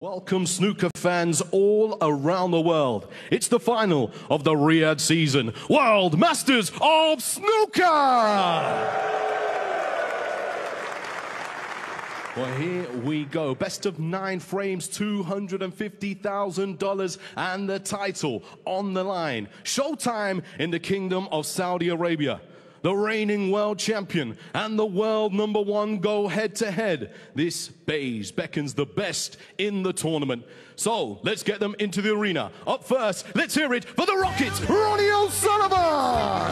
Welcome, snooker fans all around the world. It's the final of the Riyadh season. World Masters of Snooker! Well, here we go. Best of nine frames, $250,000 and the title on the line. Showtime in the Kingdom of Saudi Arabia the reigning world champion and the world number one go head to head. This beige beckons the best in the tournament. So let's get them into the arena. Up first, let's hear it for the Rockets, Ronnie O'Sullivan!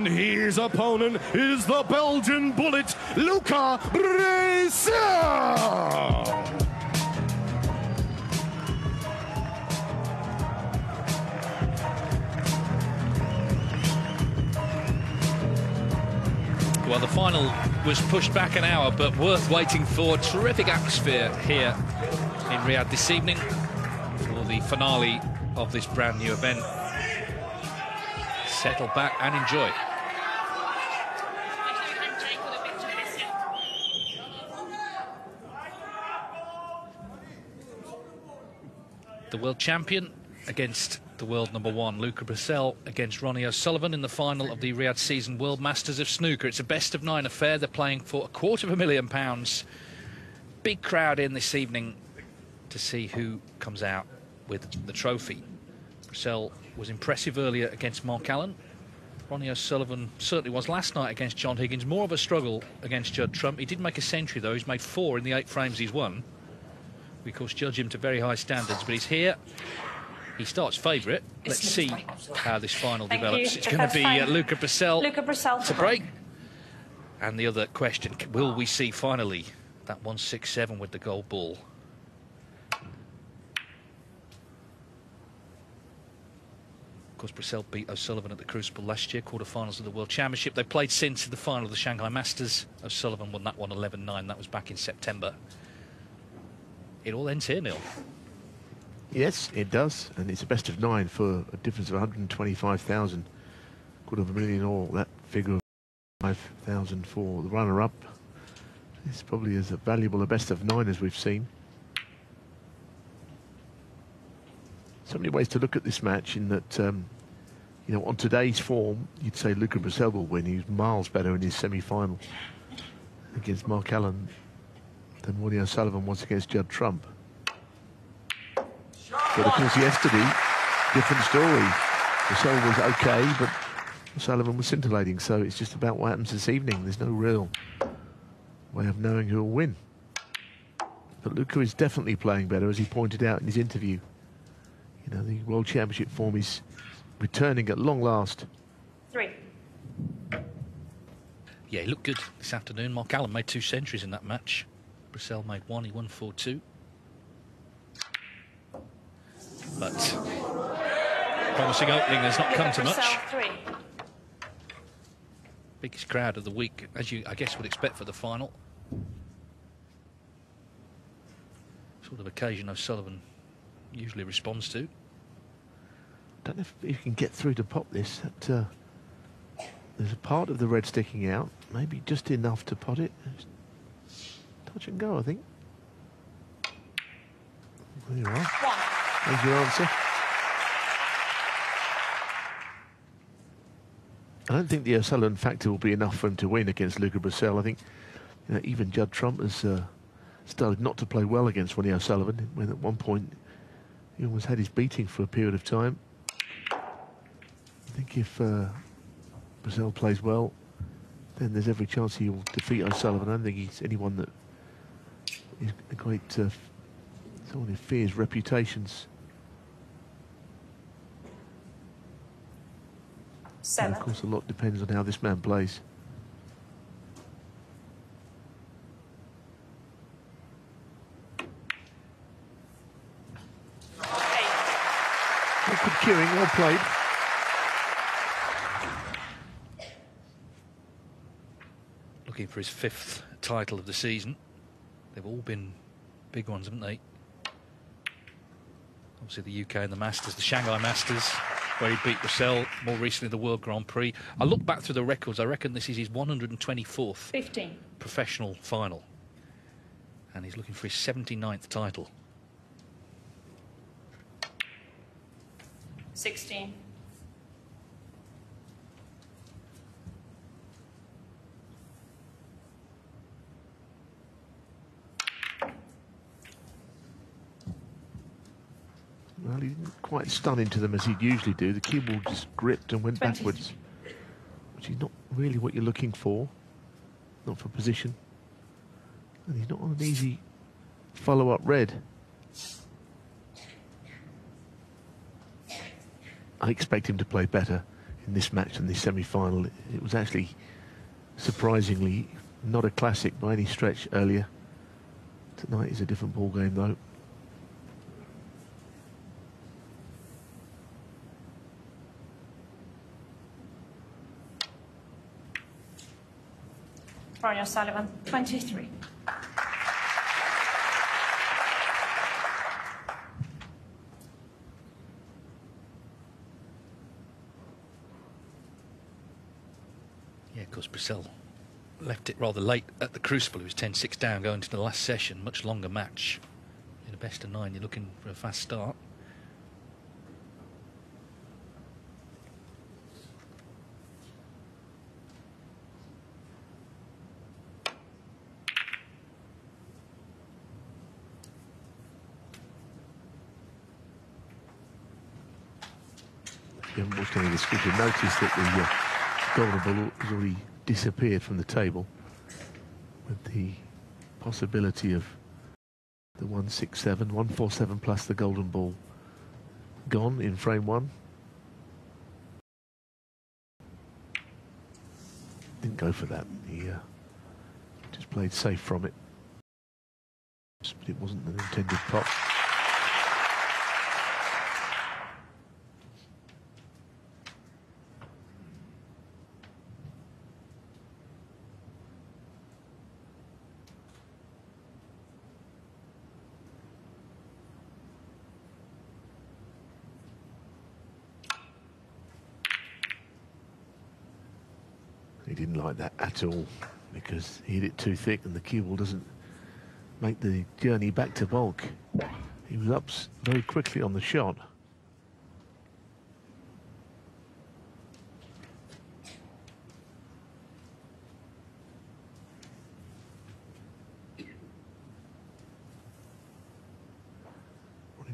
And his opponent is the Belgian bullet, Luca Brecel. Well, the final was pushed back an hour, but worth waiting for. Terrific atmosphere here in Riyadh this evening for the finale of this brand new event settle back and enjoy. The world champion against the world number one, Luca Brecel, against Ronnie O'Sullivan in the final of the Riyadh Season World Masters of Snooker. It's a best of nine affair. They're playing for a quarter of a million pounds. Big crowd in this evening to see who comes out with the trophy. Brecel was impressive earlier against Mark Allen. Ronnie O'Sullivan certainly was last night against John Higgins. More of a struggle against Judd Trump. He did make a century, though. He's made four in the eight frames he's won. We, of course, judge him to very high standards, but he's here. He starts favourite. Let's see how this final Thank develops. You. It's going to be uh, Luca Brecel. Luca Brecel to break. And the other question, will we see finally that 167 with the gold ball? Of course, Brecel beat O'Sullivan at the Crucible last year, quarterfinals of the World Championship. They played since the final of the Shanghai Masters. O'Sullivan won that one 11 9. That was back in September. It all ends here, Neil. Yes, it does. And it's a best of nine for a difference of 125,000. Quarter of a million all. That figure of 5,000 for the runner up. It's probably as valuable a best of nine as we've seen. so many ways to look at this match in that, um, you know, on today's form, you'd say Luca Brecel will win. He's miles better in his semi-final against Mark Allen than Woody O'Sullivan was against Judd Trump. But of course, yesterday, different story. Brecel was okay, but O'Sullivan was scintillating. So it's just about what happens this evening. There's no real way of knowing who will win. But Luca is definitely playing better, as he pointed out in his interview. You know, the World Championship form is returning at long last. Three. Yeah, he looked good this afternoon. Mark Allen made two centuries in that match. Brecel made one, he won 4-2. But promising opening has not come to much. Biggest crowd of the week, as you, I guess, would expect for the final. Sort of occasion O'Sullivan usually responds to. I don't know if you can get through to pop this. That, uh, there's a part of the red sticking out, maybe just enough to pot it. Touch and go, I think. There you are. One. There's your answer. I don't think the O'Sullivan factor will be enough for him to win against Luca Brecel. I think you know, even Judd Trump has uh, started not to play well against Ronnie O'Sullivan when at one point he almost had his beating for a period of time. I think if uh, Brecel plays well, then there's every chance he will defeat O'Sullivan. I don't think he's anyone that is a great uh, someone who fears reputations. Seven. And of course, a lot depends on how this man plays. Good cueing, well played. looking for his fifth title of the season. They've all been big ones, haven't they? Obviously, the UK and the Masters, the Shanghai Masters, where he beat Brecel, more recently the World Grand Prix. I look back through the records, I reckon this is his 124th 15. professional final. And he's looking for his 79th title. 16. Well, he didn't quite stun into them as he'd usually do. The cue ball just gripped and went 20. backwards, which is not really what you're looking for, not for position. And he's not on an easy follow-up red. I expect him to play better in this match than the semi-final. It was actually surprisingly not a classic by any stretch earlier. Tonight is a different ball game though. Ronnie O'Sullivan, 23. Yeah, of course, Brecel left it rather late at the Crucible. He was 10 6 down going to the last session, much longer match. In a best of nine, you're looking for a fast start. Of this, you'll notice that the uh, golden ball has already disappeared from the table with the possibility of the 167, 147 plus the golden ball gone in frame one. Didn't go for that. He uh, just played safe from it. But it wasn't an intended pop. He didn't like that all because he hit it too thick and the cue ball doesn't make the journey back to bulk. He was up very quickly on the shot.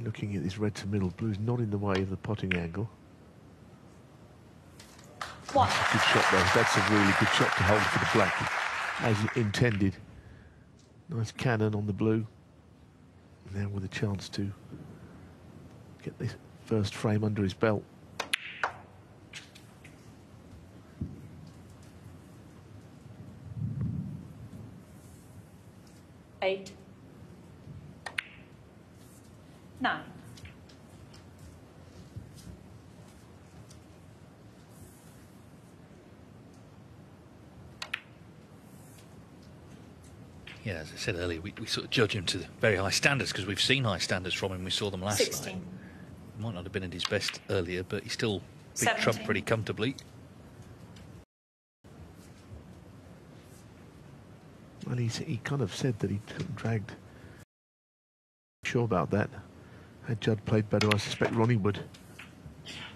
Looking at this red to middle, blue's not in the way of the potting angle. One. Good shot though. That's a really good shot to hold for the black, as intended. Nice cannon on the blue. Now with a chance to get this first frame under his belt. Eight. Nine. Yeah, as I said earlier, we, we sort of judge him to very high standards because we've seen high standards from him. We saw them last 16. night. Might not have been at his best earlier, but he still beat Trump pretty comfortably. Well, he's, he kind of said that he dragged. Sure about that. Had Judd played better, I suspect Ronnie would.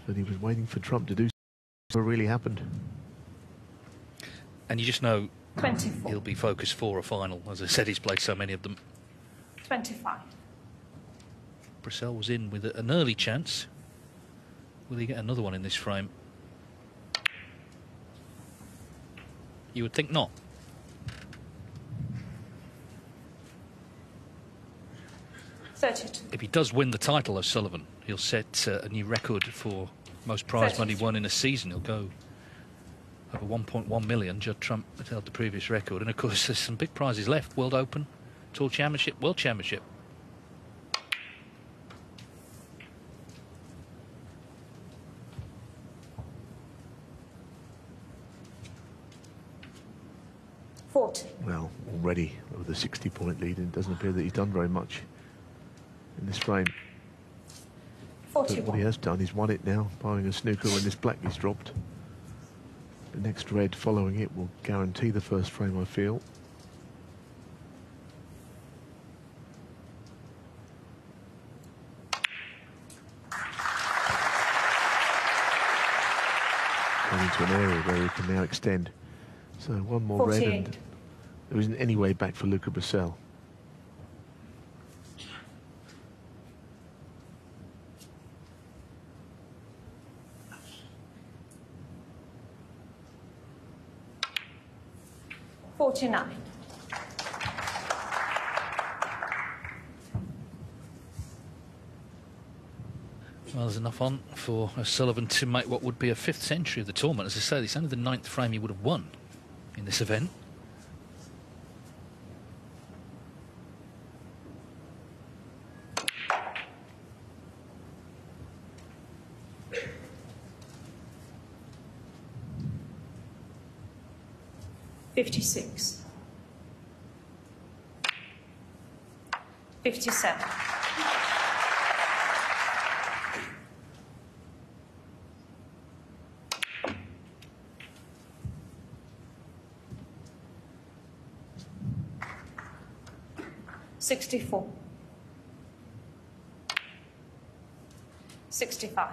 But he was waiting for Trump to do something. what really happened. And you just know 24. he'll be focused for a final. As I said, he's played so many of them. 25. Brecel was in with an early chance. Will he get another one in this frame? You would think not. If he does win the title, O'Sullivan, he'll set uh, a new record for most prize money won in a season. He'll go over 1.1 million. Judd Trump had held the previous record. And of course, there's some big prizes left World Open, Tour Championship, World Championship. 40. Well, already with a 60-point lead, and it doesn't appear that he's done very much in this frame. But what he has done is won it now, buying a snooker when this black is dropped. The next red following it will guarantee the first frame, I feel. Going into an area where he can now extend. So one more red and there isn't any way back for Luca Brecel. Forty-nine. Well, there's enough on for O'Sullivan to make what would be a fifth century of the tournament. As I say, it's only the ninth frame he would have won in this event. Fifty-six. Fifty-seven. Sixty-four. Sixty-five.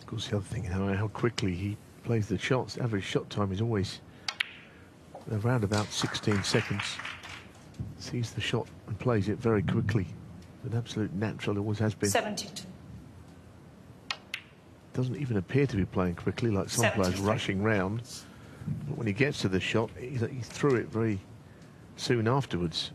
Of course, the other thing, how quickly he plays the shots. Average shot time is always around about 16 seconds. Sees the shot and plays it very quickly. An absolute natural, it always has been. Seventy-two. Doesn't even appear to be playing quickly like some players rushing round. But when he gets to the shot, he, he threw it very soon afterwards.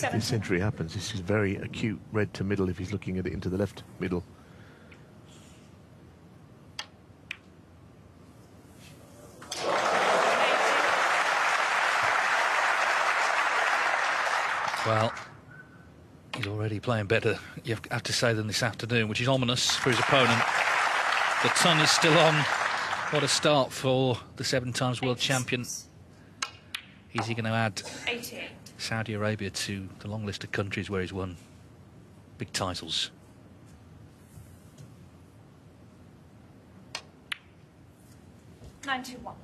This century happens, this is very acute red to middle if he's looking at it into the left middle. Well, he's already playing better, you have to say, than this afternoon, which is ominous for his opponent. The ton is still on. What a start for the seven times world champion. Is he going to add Eighty-eight. Saudi Arabia to the long list of countries where he's won big titles? Ninety-one.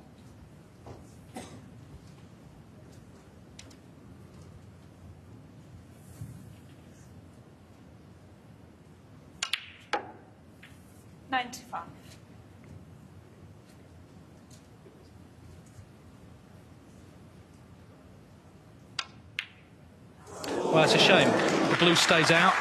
Ninety-five. Well, it's a shame. The blue stays out,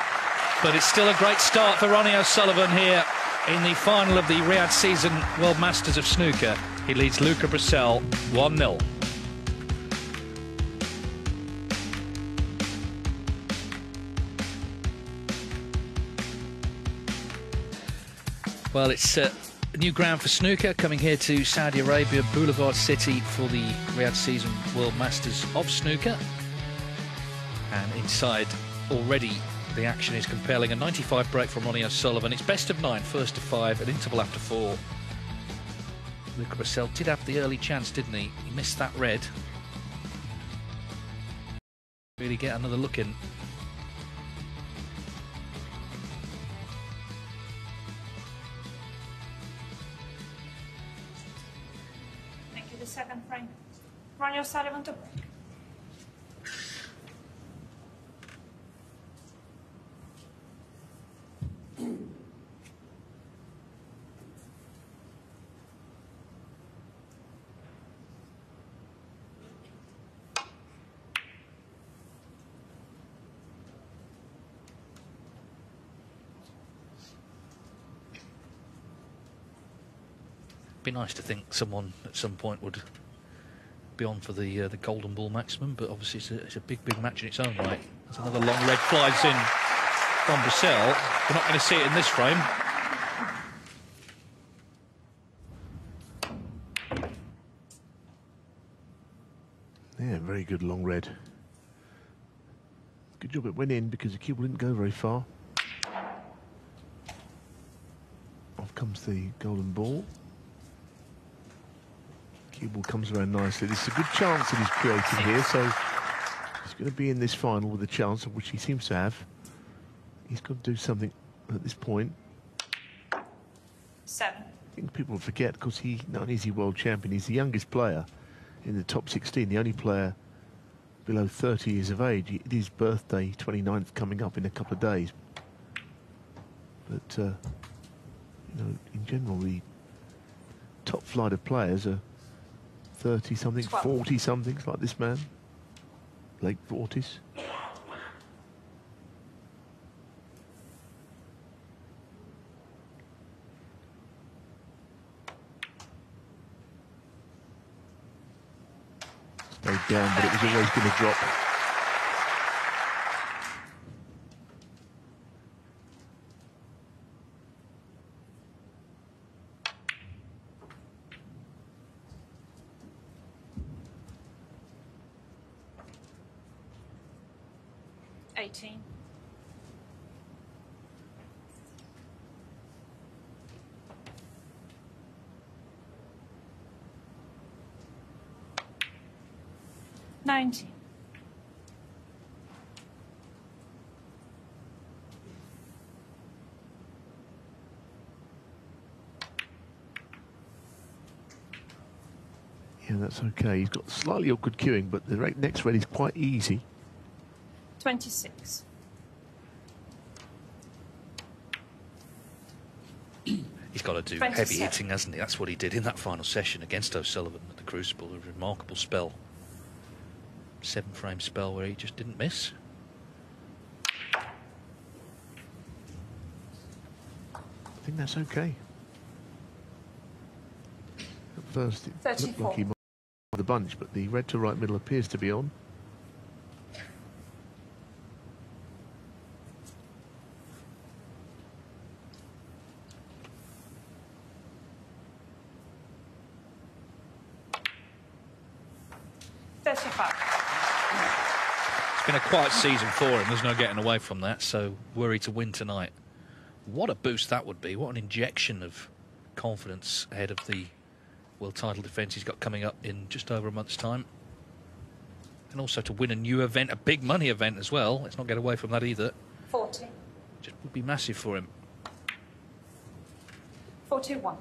but it's still a great start for Ronnie O'Sullivan here in the final of the Riyadh Season World Masters of Snooker. He leads Luca Brecel 1 0. Well, it's uh, a new ground for snooker coming here to Saudi Arabia, Boulevard City for the Riyadh Season World Masters of Snooker. Inside already the action is compelling. A 95 break from Ronnie O'Sullivan. It's best of nine, first to five, an interval after four. Luca Brecel did have the early chance, didn't he? He missed that red. Really get another look in. Nice to think someone at some point would be on for the uh, the golden ball maximum, but obviously it's a, it's a big, big match in its own right. There's another long red flies in from Brecel. We're not going to see it in this frame. Yeah, very good long red. Good job it went in because the cue didn't go very far. Off comes the golden ball. Ball comes around nicely. This is a good chance that he's created here, so he's going to be in this final with a chance, of which he seems to have. He's got to do something at this point. Seven. I think people forget because he not only is he world champion, he's the youngest player in the top 16, the only player below 30 years of age. It is birthday, 29th, coming up in a couple of days. But, uh, you know, in general, the top flight of players are 30 something, 40 somethings like this man, late 40s. Stayed down, but it was always going to drop. Nineteen. Yeah, that's okay. He's got slightly awkward cueing, but the next red is quite easy. Twenty-six. He's got to do 27. heavy hitting, hasn't he? That's what he did in that final session against O'Sullivan at the Crucible. A remarkable spell. Seven frame spell where he just didn't miss. I think that's okay. At first, it looked like he might have the bunch, but the red to right middle appears to be on. season for him. There's no getting away from that. So worry to win tonight. What a boost that would be. What an injection of confidence ahead of the world title defence he's got coming up in just over a month's time. And also to win a new event, a big money event as well. Let's not get away from that either. 40. Just would be massive for him. 4-1.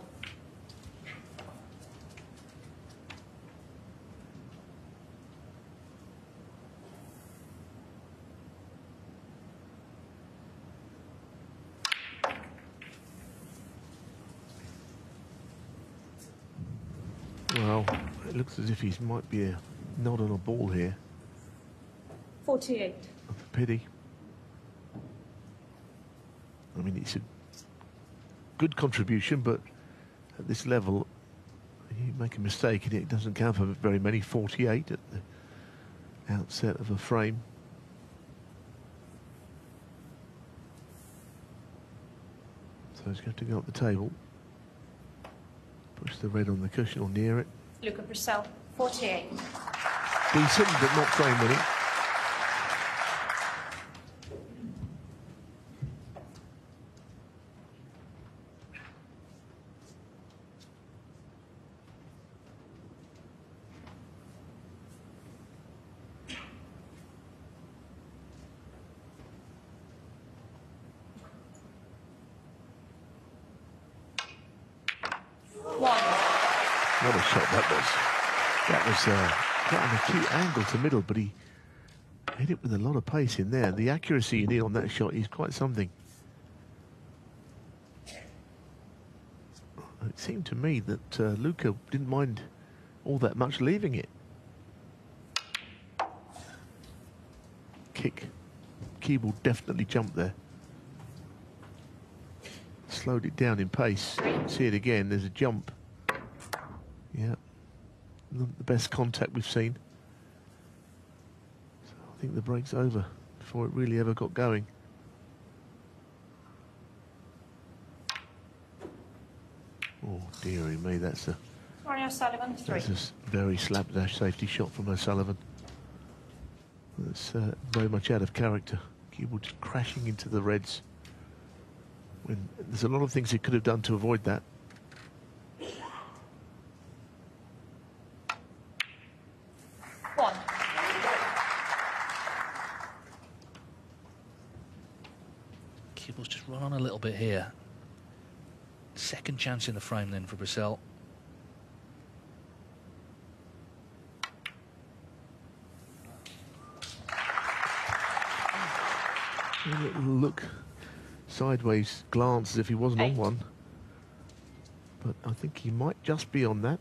Looks as if he might be a nod on a ball here. Forty-eight. That's a pity. I mean, it's a good contribution, but at this level, you make a mistake and it doesn't count for very many. 48 at the outset of a frame. So he's going to go up the table. Push the red on the cushion or near it. Luca Brecel. Forty-eight. Decent, but not frame winning. One. What a shot that was. That was uh, quite an to middle, but he hit it with a lot of pace in there. The accuracy you need on that shot is quite something. It seemed to me that uh, Luca didn't mind all that much leaving it. Kick. cue ball definitely jumped there. Slowed it down in pace. See it again, there's a jump. Yeah. Not the best contact we've seen. I think the break's over before it really ever got going. Oh, dearie me, that's a, O'Sullivan. Three. that's a very slapdash safety shot from O'Sullivan. That's uh, very much out of character. Just crashing into the Reds. When there's a lot of things he could have done to avoid that. One. Cue ball's just run on a little bit here. Second chance in the frame then for Brecel. Look sideways glance as if he wasn't on one. But I think he might just be on that.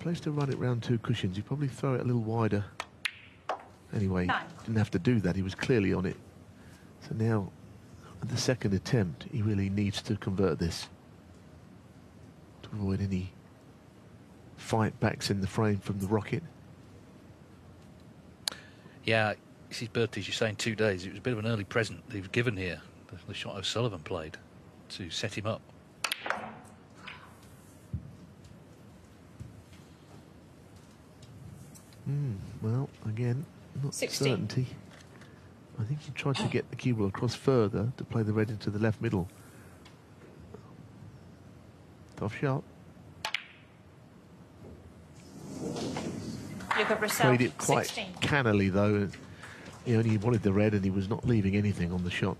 Place to run it round two cushions. you'd probably throw it a little wider. Anyway, Nine. didn't have to do that. He was clearly on it. So now, at the second attempt, he really needs to convert this to avoid any fight backs in the frame from the rocket. Yeah, it's his birthday, as you say, in two days. It was a bit of an early present they've given here. The, the shot O'Sullivan played to set him up. Hmm, well, again, not 16. certainty. I think he tried to get the cue ball across further to play the red into the left middle. Tough shot. Played it quite 16. cannily though. He only wanted the red and he was not leaving anything on the shot.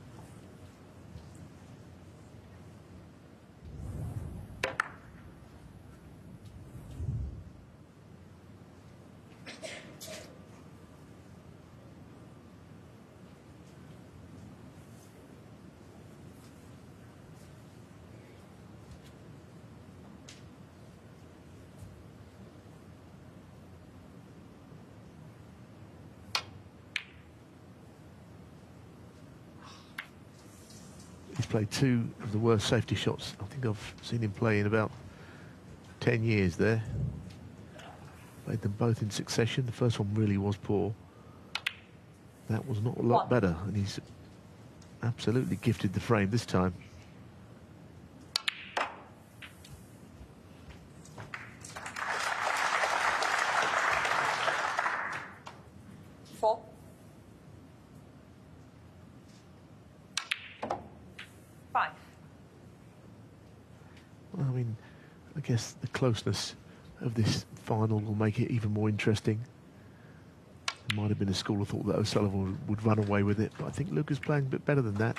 He's played two of the worst safety shots I think I've seen him play in about 10 years there. Played them both in succession. The first one really was poor. That was not a lot better, and he's absolutely gifted the frame this time. Four. Five. Well, I mean, I guess the closeness of this final will make it even more interesting. There might have been a school of thought that O'Sullivan would, would run away with it, but I think Luca's playing a bit better than that.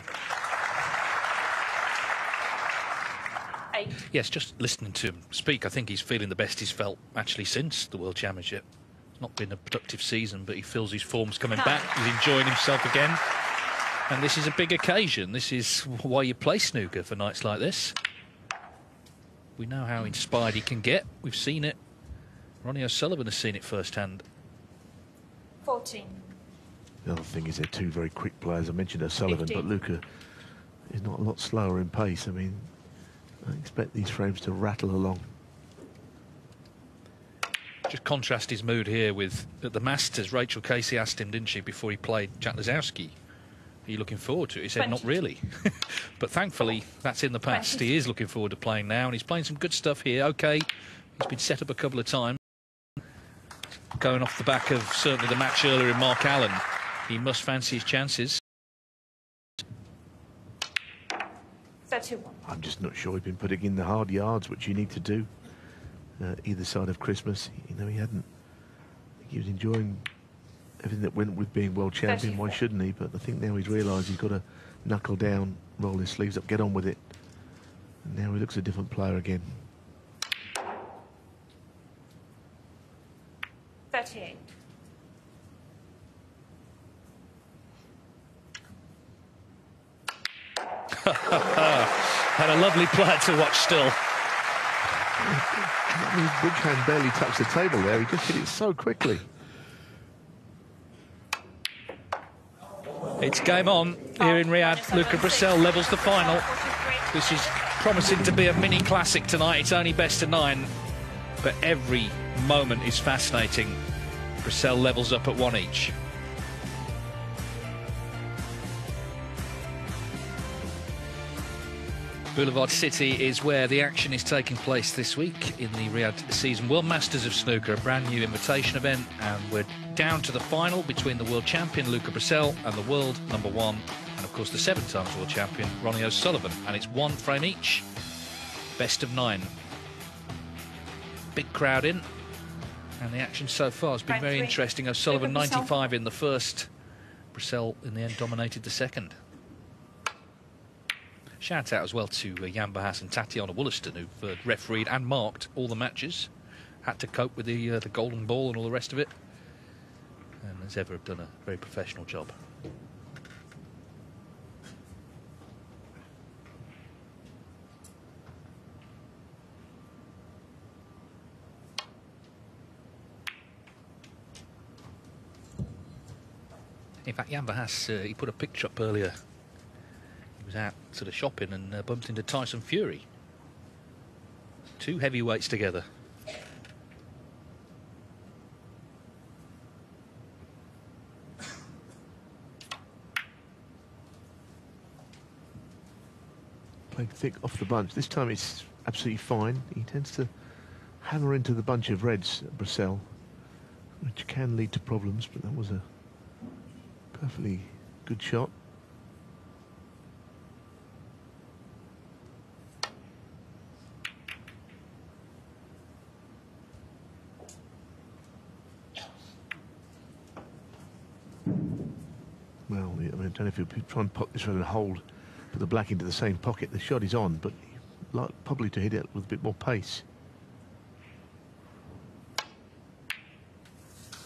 Eight. Yes, just listening to him speak, I think he's feeling the best he's felt actually since the World Championship. It's not been a productive season, but he feels his form's coming back. He's enjoying himself again. And this is a big occasion. This is why you play snooker for nights like this. We know how inspired he can get. We've seen it. Ronnie O'Sullivan has seen it firsthand. 14. The other thing is they're two very quick players. I mentioned O'Sullivan, but Luca is not a lot slower in pace. I mean, I expect these frames to rattle along. Just contrast his mood here with at the Masters. Rachel Casey asked him, didn't she, before he played Jack Lisowski, are you looking forward to it? He said, not really. but thankfully, that's in the past. He is looking forward to playing now, and he's playing some good stuff here. Okay, he's been set up a couple of times. Going off the back of certainly the match earlier in Mark Allen, he must fancy his chances. 31. I'm just not sure he's been putting in the hard yards, which you need to do uh, either side of Christmas. You know, he hadn't. I think he was enjoying everything that went with being world champion. Why shouldn't he? But I think now he's realised he's got to knuckle down, roll his sleeves up, get on with it. And now he looks a different player again. 38. Had a lovely player to watch still. I mean, his big hand barely touched the table there. He just hit it so quickly. It's game on here in Riyadh. Luca Brecel levels the final. This is promising to be a mini classic tonight. It's only best of nine, but every moment is fascinating. Brecel levels up at one each. Boulevard City is where the action is taking place this week in the Riyadh Season. World Masters of Snooker, a brand new invitation event, and we're down to the final between the world champion Luca Brecel and the world number one, and of course the seven times world champion Ronnie O'Sullivan, and it's one frame each, best of nine. Big crowd in, and the action so far has been very interesting. O'Sullivan 95 in the first, Brecel in the end dominated the second. Shout out as well to uh, Jan Verhaas and Tatiana Woollaston, who've uh, refereed and marked all the matches. Had to cope with the uh, the golden ball and all the rest of it. And as ever, have done a very professional job. In fact, Jan Verhaas, uh, he put a picture up earlier was out sort of shopping and uh, bumped into Tyson Fury. Two heavyweights together. Played thick off the bunch. This time it's absolutely fine. He tends to hammer into the bunch of reds, Brecel, which can lead to problems, but that was a perfectly good shot. Well, I, don't know if you try and pop this one and hold, put the black into the same pocket. The shot is on, but like, probably to hit it with a bit more pace.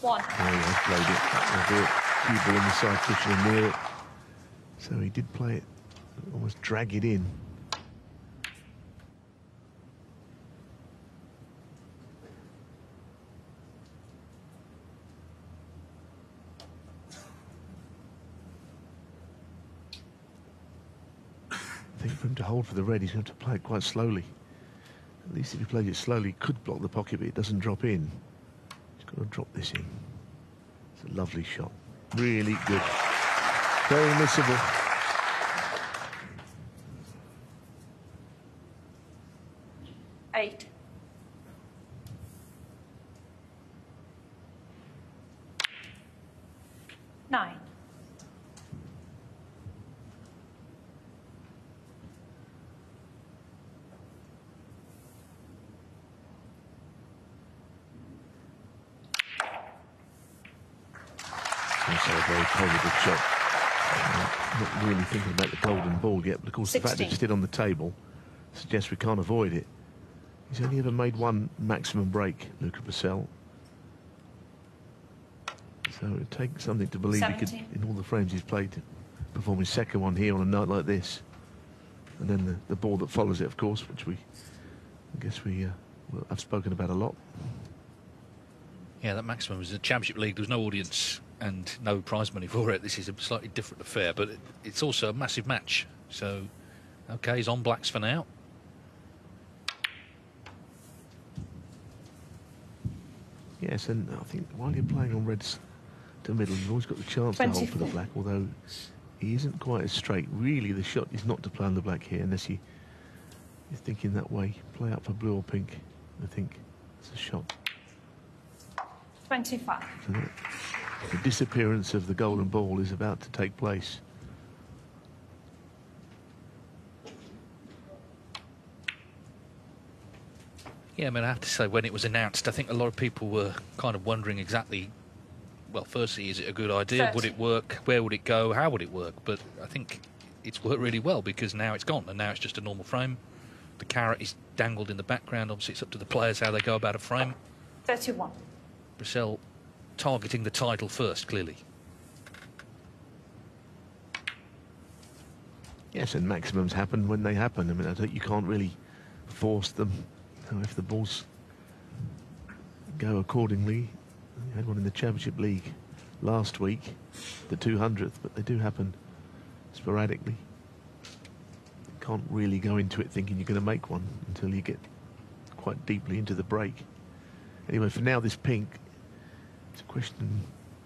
One. He played it. Cue ball in the side cushion and near it. So he did play it, almost drag it in. To hold for the red, he's going to play it quite slowly. At least if he plays it slowly, he could block the pocket, but it doesn't drop in. He's got to drop this in. It's a lovely shot. Really good. Very missable. Eight. Nine. Also a very positive shot. Uh, not really thinking about the golden ball yet, but of course the fact that it's 16. still on the table suggests we can't avoid it. He's only ever made one maximum break, Luca Brecel. So it takes something to believe he could, in all the frames he's played, perform his second one here on a night like this. And then the, the ball that follows it, of course, which we, I guess we, uh, well, I've spoken about a lot. Yeah, that maximum was a championship league. There was no audience and no prize money for it. This is a slightly different affair, but it's also a massive match. So, okay, he's on blacks for now. Yes, and I think while you're playing on reds to middle, you've always got the chance 24. to hold for the black, although he isn't quite as straight. Really, the shot is not to play on the black here unless you, you're thinking that way. Play out for blue or pink, I think. It's a shot. 25 the, the disappearance of the golden ball is about to take place. Yeah, I mean, I have to say, when it was announced, I think a lot of people were kind of wondering exactly. Well, firstly, is it a good idea? Would it work? Where would it go? How would it work? But I think it's worked really well because now it's gone and now it's just a normal frame. The carrot is dangled in the background. Obviously, it's up to the players how they go about a frame. Thirty-one. Brecel targeting the title first, clearly. Yes, and maximums happen when they happen. I mean, I don't, you can't really force them. You know, if the balls go accordingly, we had one in the Championship League last week, the 200th, but they do happen sporadically. You can't really go into it thinking you're going to make one until you get quite deeply into the break. Anyway, for now, this pink, it's a question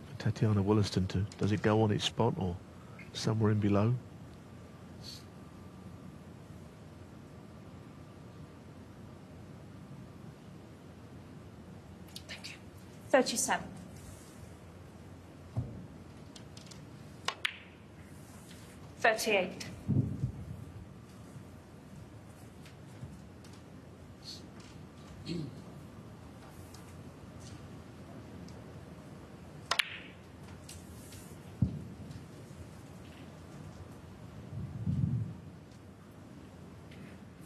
for Tatiana Woollaston to does it go on its spot or somewhere in below? Thank you. 37. Thirty-eight.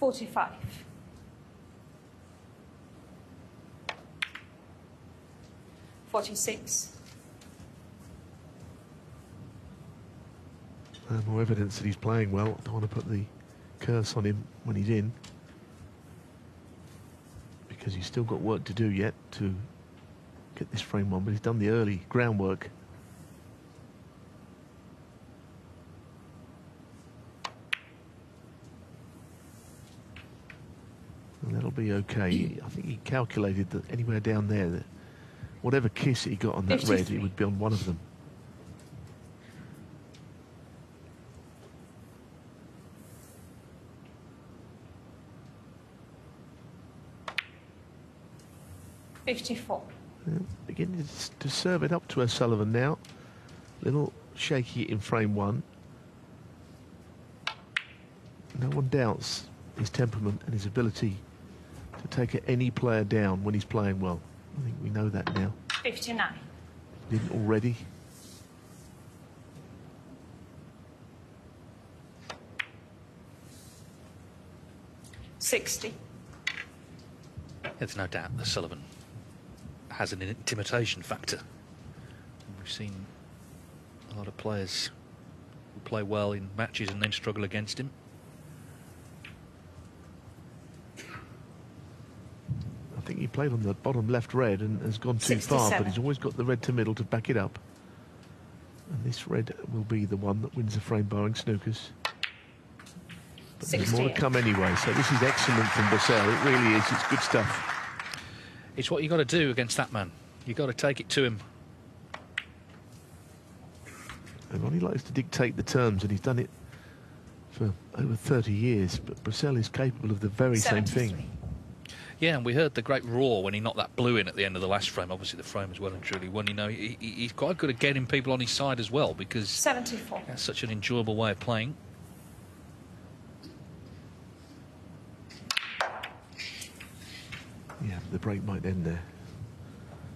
Forty-five. Forty-six. Uh, more evidence that he's playing well. I Don't want to put the curse on him when he's in. Because he's still got work to do yet to get this frame on, but he's done the early groundwork. And that'll be okay. I think he calculated that anywhere down there, that whatever kiss he got on that red, 53. it would be on one of them. Fifty-four. Yeah, beginning to to serve it up to O'Sullivan now. Little shaky in frame one. No one doubts his temperament and his ability to take any player down when he's playing well. I think we know that now. Fifty-nine. Didn't already. Sixty. There's no doubt that Sullivan has an intimidation factor. We've seen a lot of players who play well in matches and then struggle against him. I think he played on the bottom left red and has gone too far, but he's always got the red to middle to back it up. And this red will be the one that wins the frame barring snookers. But there's more to come anyway, so this is excellent from Brecel. It really is. It's good stuff. It's what you've got to do against that man. You've got to take it to him. And Ronnie likes to dictate the terms, and he's done it for over 30 years. But Brecel is capable of the very same thing. Yeah, and we heard the great roar when he knocked that blue in at the end of the last frame. Obviously, the frame was well and truly won. You know, he, he- he's quite good at getting people on his side as well because Seventy-four. that's such an enjoyable way of playing. Yeah, the break might end there.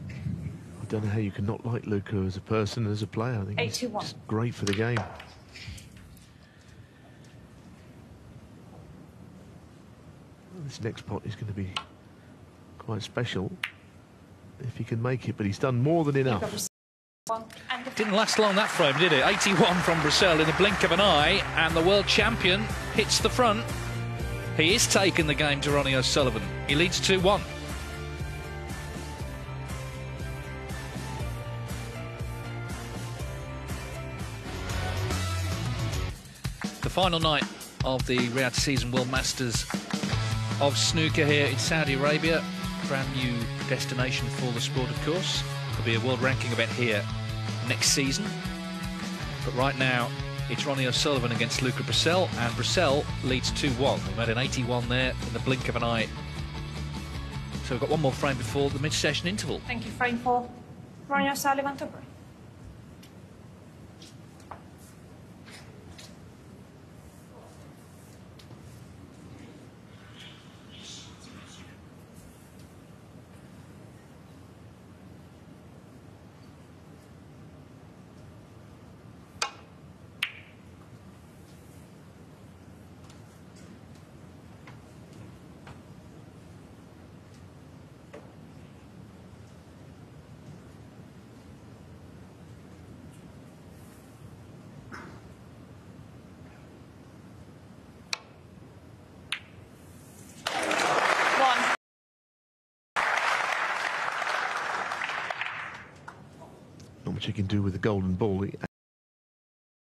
I don't know how you can not like Luca as a person, as a player. I think he's 81. just great for the game. This next pot is going to be quite special if he can make it, but he's done more than enough. Didn't last long that frame, did it? 81 from Brecel in the blink of an eye, and the world champion hits the front. He is taking the game to Ronnie O'Sullivan. He leads 2 1. The final night of the Riyadh Season World Masters of snooker here in Saudi Arabia. Brand new destination for the sport, of course. There'll be a world ranking event here next season. But right now, it's Ronnie O'Sullivan against Luca Brecel, and Brecel leads 2 1. We've had an 81 there in the blink of an eye. So we've got one more frame before the mid session interval. Thank you, frame four. Ronnie O'Sullivan to break. One. Not much he can do with the golden ball.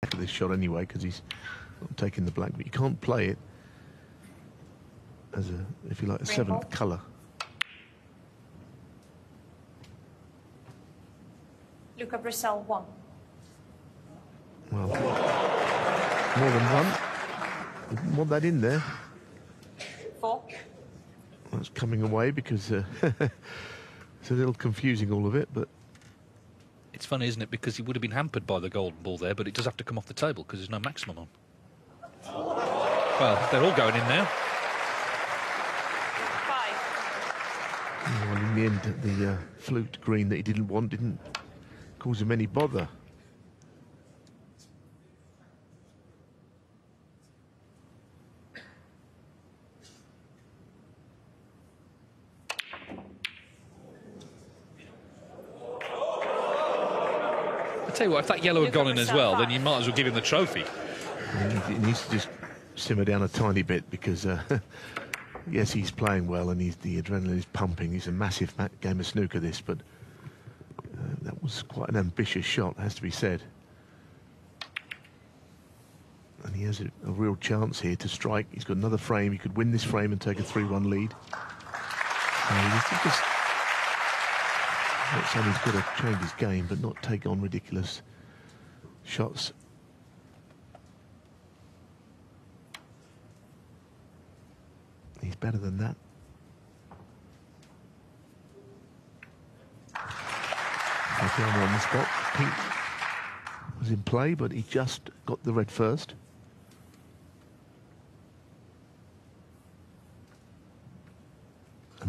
After this shot anyway, because he's taking the black, but you can't play it as a, if you like, a Green seventh colour. Luca Brecel, one. Well, more than one. Didn't want that in there. Four. That's coming away because uh, It's a little confusing, all of it, but funny, isn't it? Because he would have been hampered by the golden ball there, but it does have to come off the table because there's no maximum on. Well, they're all going in now. Well, in the end, the uh, fluke green that he didn't want didn't cause him any bother. Tell you what, if that yellow had gone in as well, then you might as well give him the trophy. And He he needs to just simmer down a tiny bit because, uh, yes, he's playing well and he's, the adrenaline is pumping. He's a massive game of snooker, this, but uh, that was quite an ambitious shot, has to be said. And he has a, a real chance here to strike. He's got another frame. He could win this frame and take a 3-1 lead. Uh, he's just he's got to change his game, but not take on ridiculous shots He's better than that. Tatiana on the spot. Pink was in play, but he just got the red first.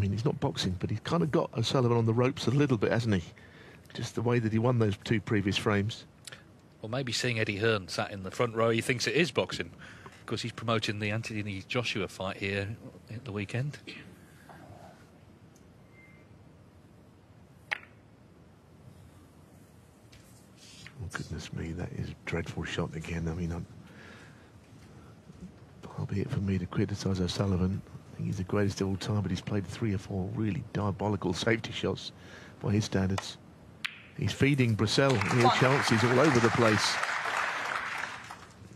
Mean, he's not boxing, but he's kind of got O'Sullivan on the ropes a little bit, hasn't he? Just the way that he won those two previous frames. Or maybe seeing Eddie Hearn sat in the front row, he thinks it is boxing because he's promoting the Anthony Joshua fight here at the weekend. Oh, goodness me, that is a dreadful shot again. I mean, I'm, far be it for me to criticise O'Sullivan. Think he's the greatest of all time, but he's played three or four really diabolical safety shots by his standards. He's feeding Brecel real chances all over the place.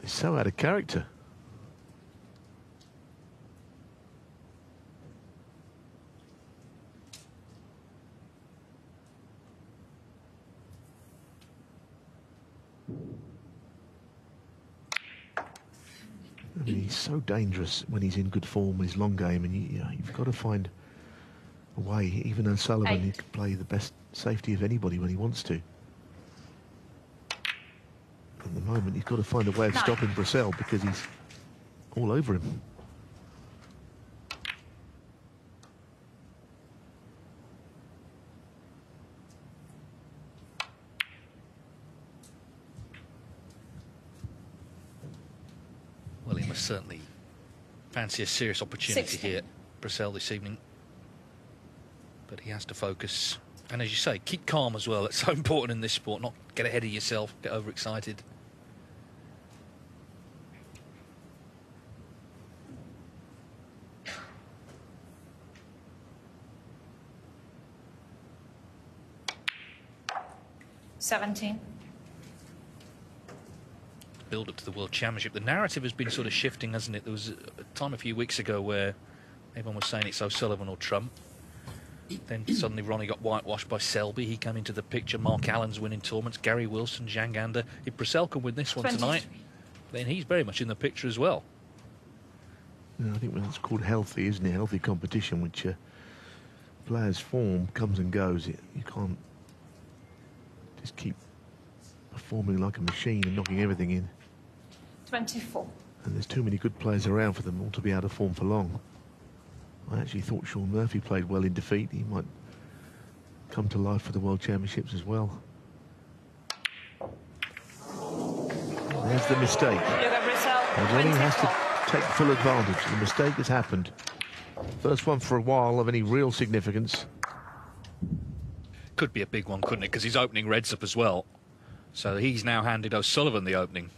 He's so out of character. I mean, he's so dangerous when he's in good form, his long game, and you, you know, you've got to find a way. Even O'Sullivan, he Eight. can play the best safety of anybody when he wants to. At the moment, he's got to find a way of Nine. stopping Brecel because he's all over him. Well, he must certainly fancy a serious opportunity Sixteen. here, Brecel, this evening. But he has to focus. And as you say, keep calm as well. That's so important in this sport. Not get ahead of yourself, get overexcited. Seventeen. Build up to the World Championship. The narrative has been sort of shifting, hasn't it? There was a time a few weeks ago where everyone was saying it's O'Sullivan or Trump. Then suddenly Ronnie got whitewashed by Selby. He came into the picture. Mark Allen's winning tournaments. Gary Wilson, Zhang Anda. If Brecel can win this one tonight, then he's very much in the picture as well. You I think it's called healthy, isn't it? Healthy competition, which uh, players' form comes and goes. It, you can't just keep performing like a machine and knocking everything in. Twenty-four. And there's too many good players around for them all to be out of form for long. I actually thought Shaun Murphy played well in defeat. He might come to life for the World Championships as well. There's the mistake. Luca Brecel. And Ronnie has to take full advantage. The mistake has happened. First one for a while of any real significance. Could be a big one, couldn't it? Because he's opening Reds up as well. So he's now handed O'Sullivan the opening.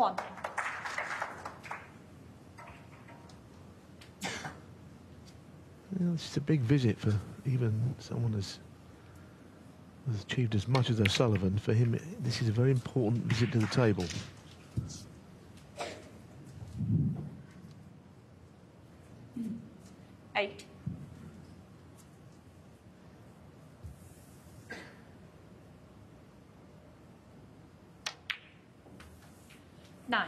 One. Well, it's a big visit for even someone as has achieved as much as O'Sullivan. For him, this is a very important visit to the table. Eight. Nine.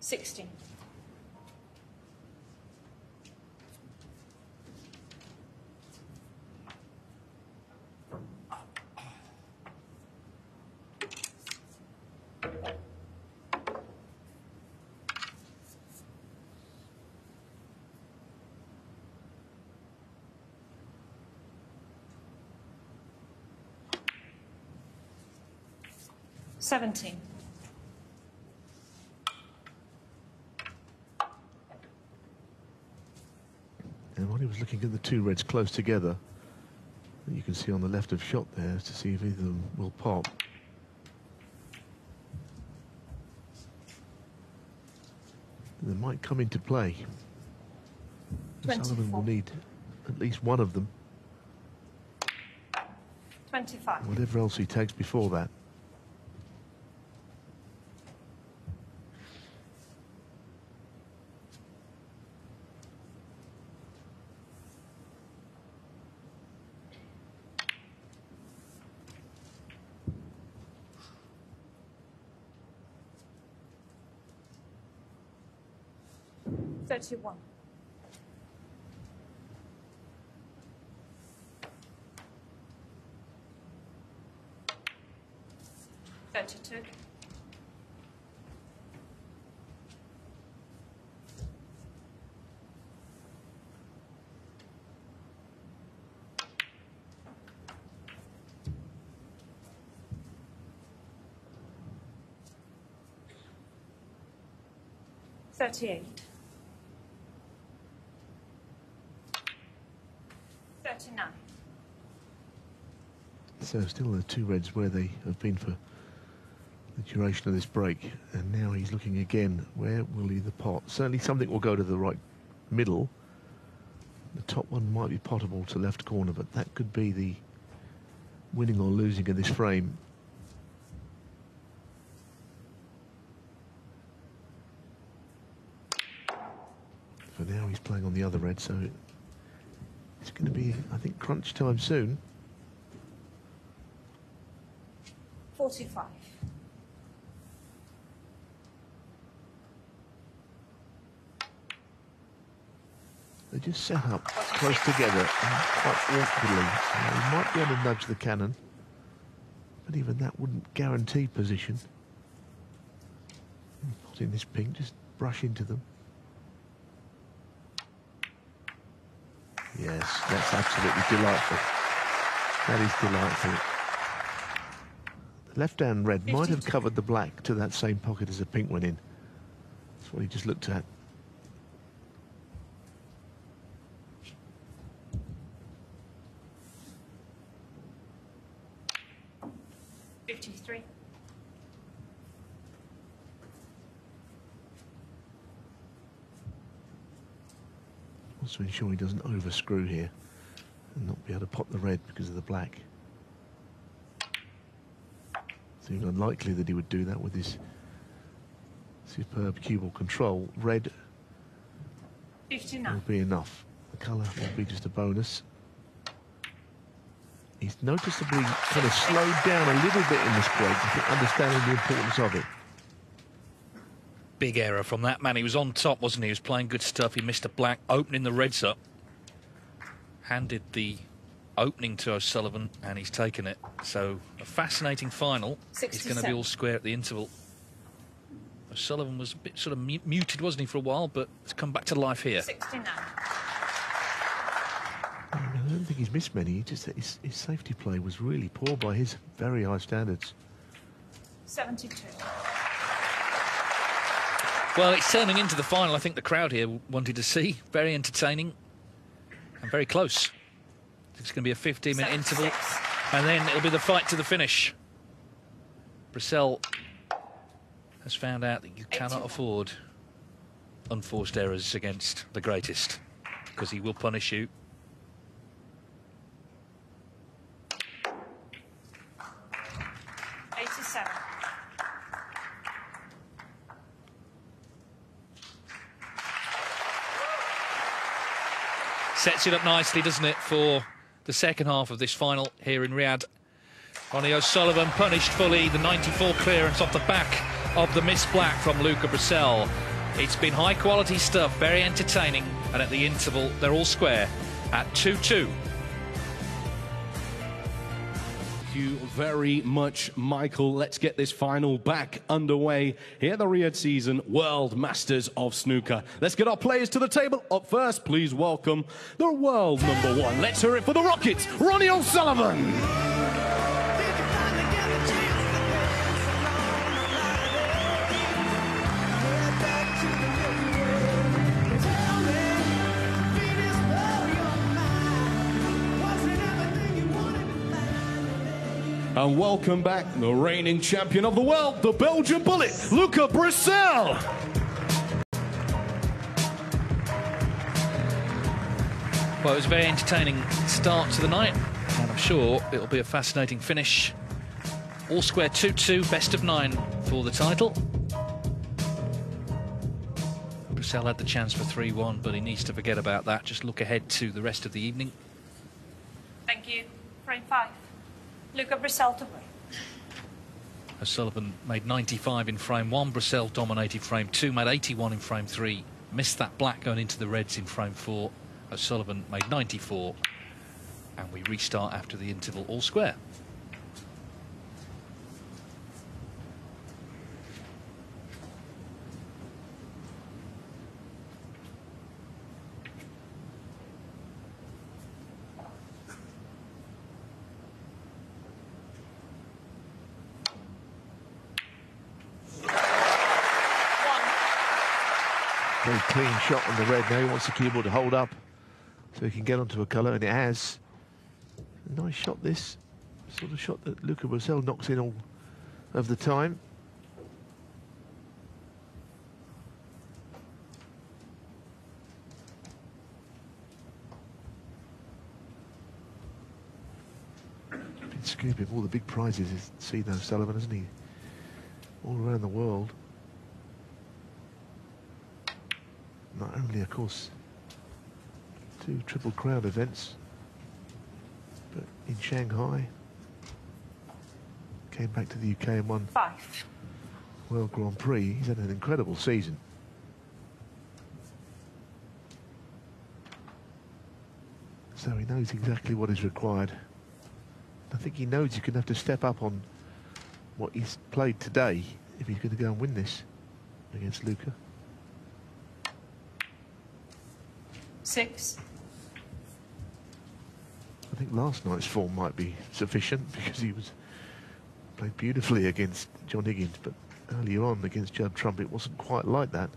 Sixteen. Seventeen. And while he was looking at the two reds close together, you can see on the left of shot there to see if either of them will pop. They might come into play. Sullivan will need at least one of them, Twenty-five. whatever else he takes before that. Thirty-one. Thirty-two. Thirty-eight. So still the two reds where they have been for the duration of this break. And now he's looking again. Where will he the pot? Certainly something will go to the right middle. The top one might be potable to left corner, but that could be the winning or losing of this frame. For now he's playing on the other red, so it's going to be, I think, crunch time soon. Forty-five. They just set up close together and quite awkwardly. Uh, he might be able to nudge the cannon, but even that wouldn't guarantee position. Not in this pink, just brush into them. Yes, that's absolutely delightful. That is delightful. Left-hand red might have covered the black to that same pocket as the pink went in. That's what he just looked at. Fifty-three. to ensure he doesn't overscrew here and not be able to pop the red because of the black. Seems unlikely that he would do that with his superb cue ball control. Red will Fifty-nine. be enough. The colour will be just a bonus. He's noticeably kind of slowed down a little bit in this break, I think, understanding the importance of it. Big error from that man. He was on top, wasn't he? He was playing good stuff. He missed a black, opening the reds up. Handed the opening to O'Sullivan, and he's taken it. So a fascinating final. He's going to be all square at the interval. O'Sullivan was a bit sort of mu- muted, wasn't he, for a while, but it's come back to life here. Sixty-nine. I I don't think he's missed many. He just his, his safety play was really poor by his very high standards. Seventy-two. Well, it's turning into the final. I think the crowd here wanted to see. Very entertaining and very close. It's going to be a 15 minute interval. And then it'll be the fight to the finish. Brecel has found out that you cannot afford unforced errors against the greatest because he will punish you. Eighty-seven. Sets it up nicely, doesn't it, for the second half of this final here in Riyadh. Ronnie O'Sullivan punished fully the 94 clearance off the back of the miss black from Luca Brecel. It's been high quality stuff, very entertaining, and at the interval, they're all square at 2 2. Thank you very much, Michael. Let's get this final back underway here at the Riyadh season World Masters of Snooker. Let's get our players to the table. Up first, please welcome the world number one. Let's hear it for the Rockets, Ronnie O'Sullivan. And welcome back the reigning champion of the world, the Belgian bullet, Luca Brecel. Well, it was a very entertaining start to the night, and I'm sure it'll be a fascinating finish. All square 2 2, best of nine for the title. Brecel had the chance for 3 1, but he needs to forget about that. Just look ahead to the rest of the evening. Thank you. Frame five. Luca Brecel to break. O'Sullivan made 95 in frame one. Brecel dominated frame two, made 81 in frame three. Missed that black going into the reds in frame four. O'Sullivan made 94. And we restart after the interval all square. Very clean shot on the red now. He wants the cue ball to hold up so he can get onto a colour, and it has. Nice shot, this. Sort of shot that Luca Brecel knocks in all of the time. Been scooping all the big prizes, is Sean O'Sullivan, hasn't he? All around the world. Not only, of course, two Triple Crown events, but in Shanghai, came back to the UK and won Five. World Grand Prix. He's had an incredible season. So he knows exactly what is required. I think he knows he's going to have to step up on what he's played today if he's going to go and win this against Luca. Six. I think last night's form might be sufficient because he was played beautifully against John Higgins, but earlier on against Judd Trump, it wasn't quite like that.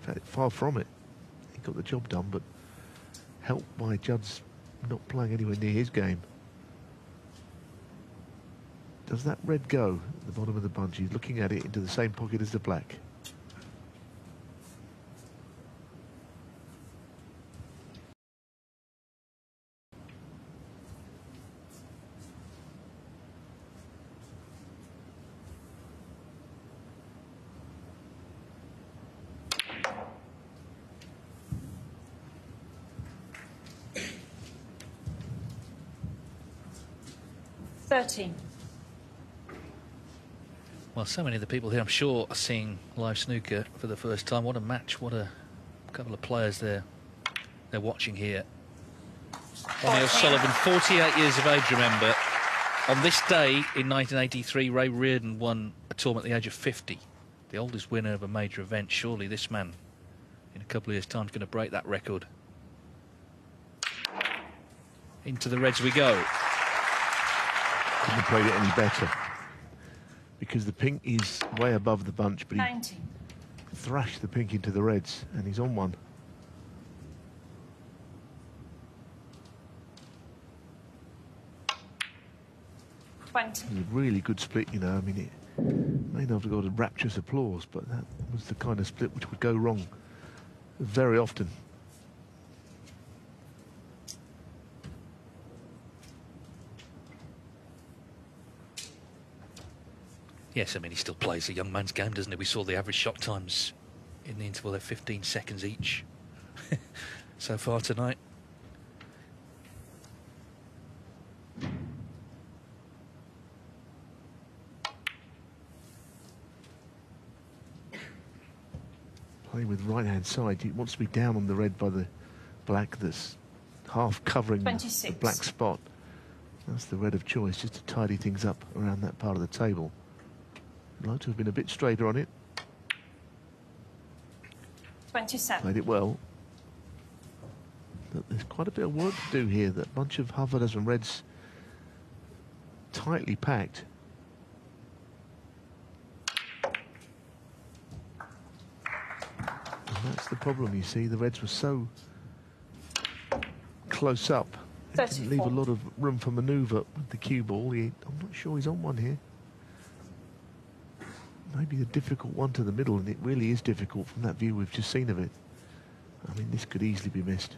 In fact, far from it. He got the job done, but helped by Judd's not playing anywhere near his game. Does that red go at the bottom of the bunch? He's looking at it into the same pocket as the black. Thirteen. Well, so many of the people here, I'm sure, are seeing live snooker for the first time. What a match! What a couple of players there. They're watching here. Ronnie O'Sullivan, 48 years of age, remember. On this day in 1983, Ray Reardon won a tournament at the age of 50. The oldest winner of a major event. Surely this man, in a couple of years' time, is going to break that record. Into the Reds we go. Couldn't have played it any better. Because the pink is way above the bunch, but he thrashed the pink into the reds, and he's on one. Twenty. It was a really good split, you know. I mean, it may not have got a rapturous applause, but that was the kind of split which would go wrong very often. Yes, I mean, he still plays a young man's game, doesn't he? We saw the average shot times in the interval of 15 seconds each so far tonight. Playing with right hand side, he wants to be down on the red by the black that's half covering the black spot. That's the red of choice, just to tidy things up around that part of the table. I'd like to have been a bit straighter on it. 27. Played it well. But there's quite a bit of work to do here. That bunch of half a dozen reds tightly packed. And that's the problem, you see. The reds were so close up. It didn't leave a lot of room for manoeuvre with the cue ball. He, I'm not sure he's on one here. Maybe a difficult one to the middle, and it really is difficult from that view we've just seen of it. I mean, this could easily be missed.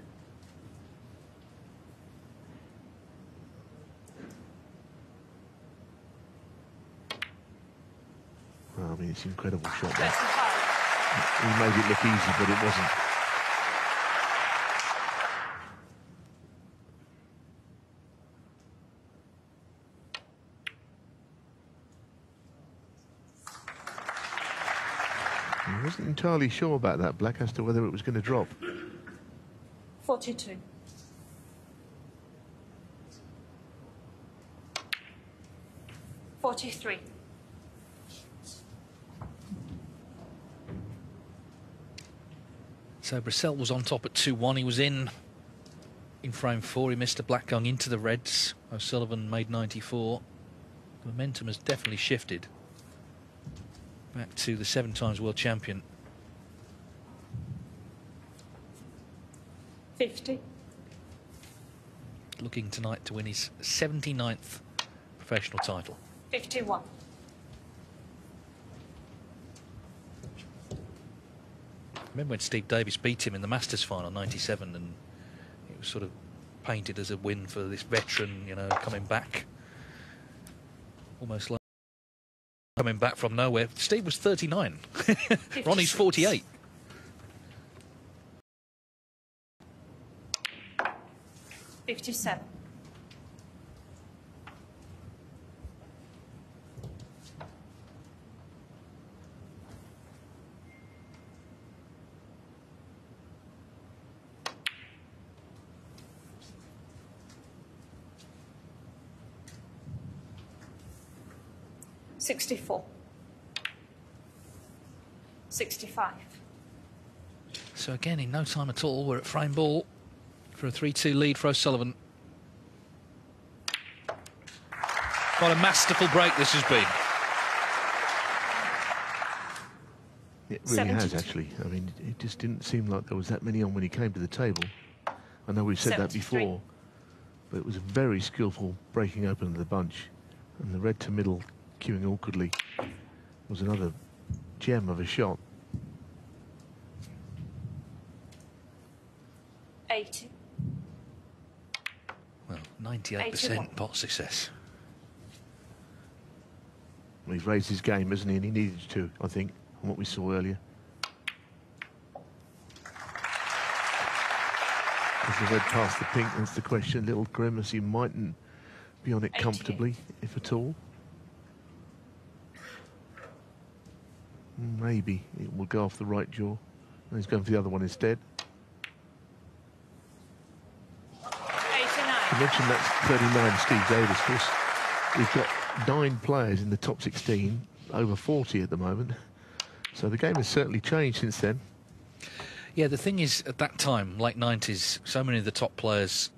Well, I mean, it's an incredible shot there. He made it look easy, but it wasn't. He wasn't entirely sure about that, Black, as to whether it was going to drop. 42. Forty-three. So Brecel was on top at 2-1. He was in in frame four. He missed a black going into the reds. O'Sullivan made 94. The momentum has definitely shifted back to the seven times world champion. Fifty. Looking tonight to win his 79th professional title. Fifty-one. Remember when Steve Davis beat him in the Masters final 97 and it was sort of painted as a win for this veteran, you know, coming back. Almost like coming back from nowhere. Steve was 39. Ronnie's 48. Fifty-seven. Sixty-four. Sixty-five. So again, in no time at all, we're at frame ball for a 3-2 lead for O'Sullivan. What a masterful break this has been. It really 72. has, actually. I mean, it just didn't seem like there was that many on when he came to the table. I know we've said that before, but it was a very skillful breaking open of the bunch. And the red to middle cueing awkwardly was another gem of a shot. 80. 98% 81. pot success. Well, he's raised his game, hasn't he? And he needed to, I think, from what we saw earlier. As the red past the pink, that's the question. Little grimace, he mightn't be on it 88. comfortably, if at all. Maybe it will go off the right jaw. And he's going for the other one instead. You Eighty-nine. Mentioned that's 39 Steve Davis. Of course, we've got nine players in the top 16, over 40 at the moment. So the game has certainly changed since then. Yeah, the thing is, at that time, late 90s, so many of the top players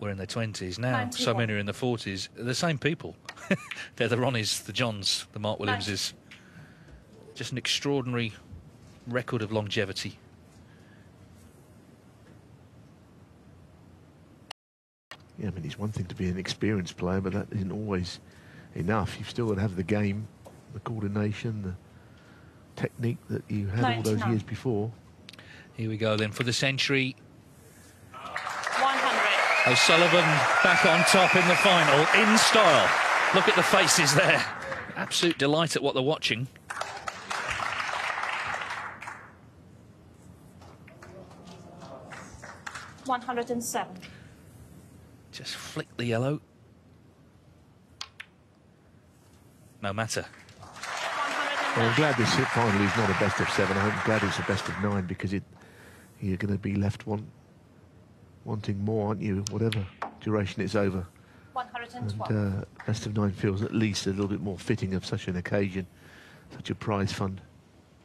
were in their 20s. Now, so many are in their 40s. They're the same people. They're the Ronnies, the Johns, the Mark Williamses. Just an extraordinary record of longevity. Yeah, I mean, it's one thing to be an experienced player, but that isn't always enough. You've still got to have the game, the coordination, the technique that you had all those years before. Here we go then for the century. One hundred. O'Sullivan back on top in the final in style. Look at the faces there. Absolute delight at what they're watching. One hundred and seven. Just flick the yellow. No matter. Well, I'm glad this hit finally is not a best of seven. I'm glad it's a best of nine because it you're going to be left want, wanting more, aren't you? Whatever duration it's over. 112. And uh, best of nine feels at least a little bit more fitting of such an occasion, such a prize fund,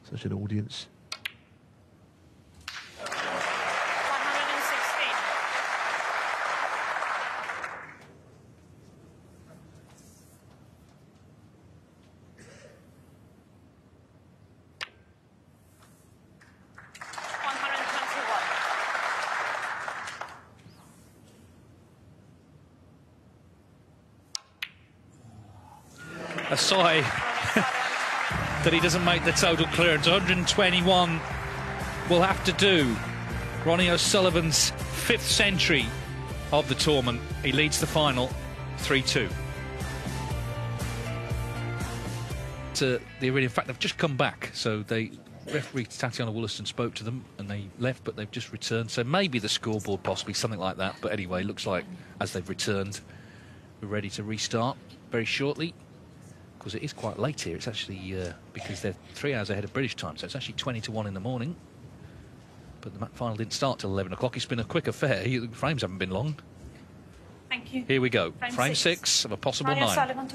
such an audience. 116. One hundred twenty-one. Sigh that he doesn't make the total clearance. 121 will have to do. Ronnie O'Sullivan's fifth century of the tournament. He leads the final 3 2. To the arena. In fact, they've just come back. So they referee Tatiana Woollaston spoke to them and they left, but they've just returned. So maybe the scoreboard, possibly something like that. But anyway, looks like as they've returned, we're ready to restart very shortly because it is quite late here. It's actually uh, because they're three hours ahead of British time, so it's actually 20 to 1 in the morning. But the final didn't start till 11 o'clock. It's been a quick affair. The frames haven't been long. Thank you. Here we go. Frame Frame six. six of a possible Ronnie nine.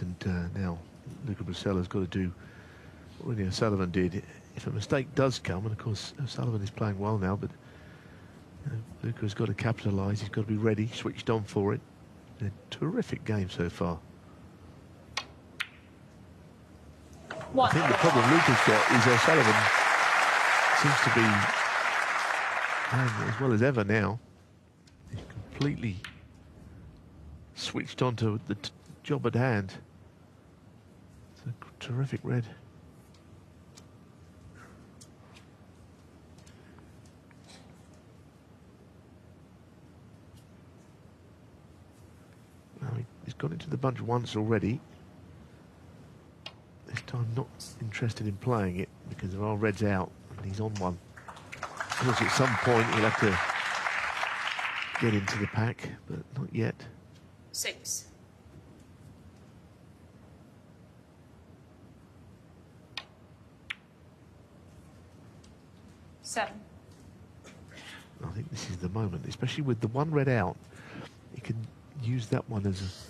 And uh, now Luca Brecel's got to do what Ronnie O'Sullivan did. If a mistake does come, and of course O'Sullivan is playing well now, but you know, Luca's got to capitalise. He's got to be ready, switched on for it. A terrific game so far. One. I think the problem Luca's got is O'Sullivan seems to be as well as ever now. He's completely switched on to the job at hand. It's a terrific red. Now he- he's got into the bunch once already. This time not interested in playing it because there are reds out and he's on one. Of course, at some point he'll have to get into the pack, but not yet. Six. Seven. I think this is the moment, especially with the one red out. You can use that one as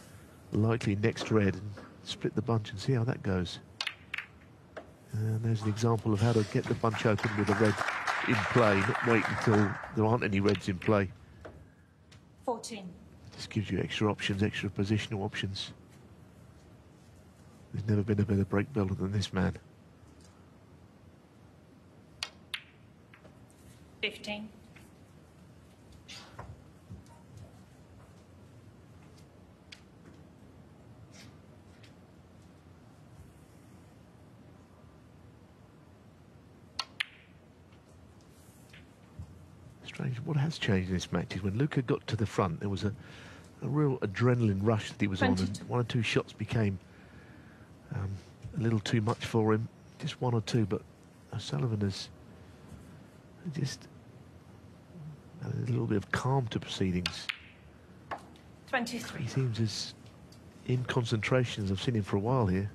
a likely next red and split the bunch and see how that goes. And there's an example of how to get the bunch open with a red in play, not wait until there aren't any reds in play. Fourteen. Just gives you extra options, extra positional options. There's never been a better break builder than this man. Has changed in this match is when Luca got to the front, there was a, a real adrenaline rush that he was on, and one or two shots became um, a little too much for him. Just one or two, but O'Sullivan has just had a little bit of calm to proceedings. Twenty-three. He seems as in concentration as I've seen him for a while here.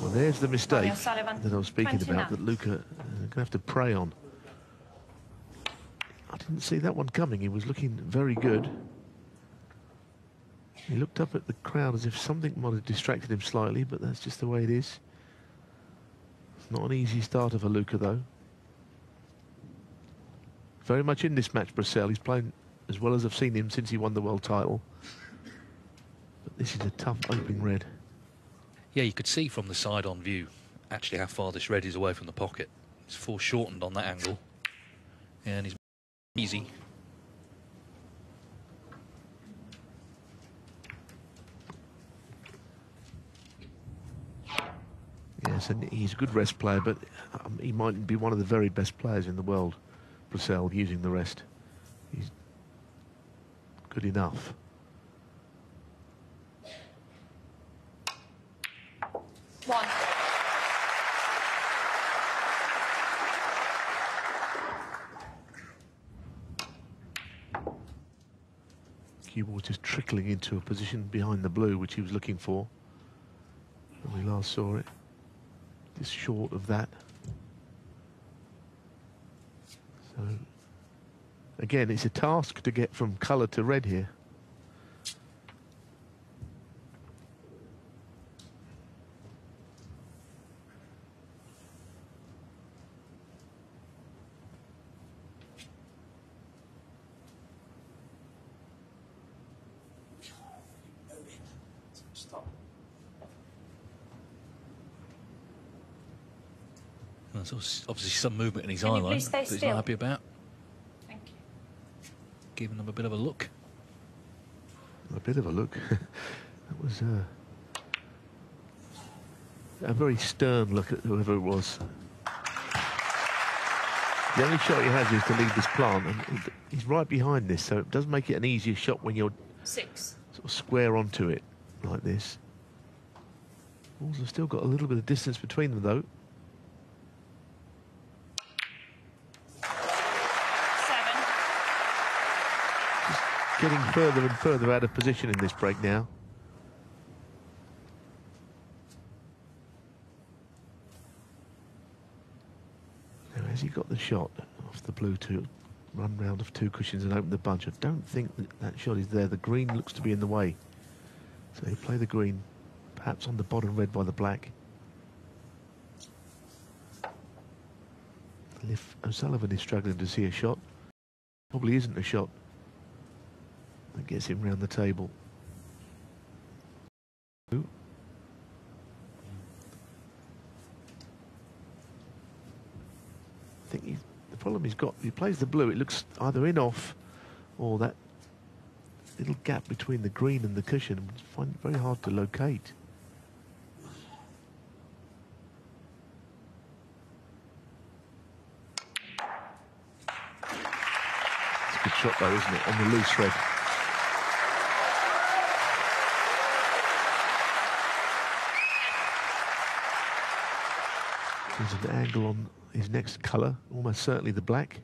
Well, there's the mistake that I was speaking 29. about that Luca uh, going to have to pray on. I didn't see that one coming. He was looking very good. He looked up at the crowd as if something might have distracted him slightly, but that's just the way it is. It's not an easy starter for Luca, though. Very much in this match, Brecel. He's playing as well as I've seen him since he won the world title. But this is a tough opening red. Yeah, you could see from the side-on view actually how far this red is away from the pocket. It's foreshortened on that angle. And he's easy. Yes, and he's a good rest player, but um, he might be one of the very best players in the world, Brecel, using the rest. He's good enough. One. Cue ball just trickling into a position behind the blue, which he was looking for. When we last saw it. Just short of that. So, again, it's a task to get from colour to red here. There's obviously some movement in his Can eye line that he's not happy about. Thank you. Giving them a bit of a look. A bit of a look. that was uh, a very stern look at whoever it was. The only shot he has is to leave this plant, and he's right behind this, so it does make it an easier shot when you're Six. sort of square onto it like this. Balls have still got a little bit of distance between them, though. Seven. Getting further and further out of position in this break now. Now, has he got the shot off the blue to run round of two cushions and open the bunch? I don't think that, that shot is there. The green looks to be in the way. So he'll play the green, perhaps on the bottom red by the black. And if O'Sullivan is struggling to see a shot, probably isn't a shot that gets him round the table. I think the problem he's got, he plays the blue, it looks either in off or that little gap between the green and the cushion. Find it very hard to locate. It's a good shot though, isn't it, on the loose red. There's an angle on his next colour, almost certainly the black.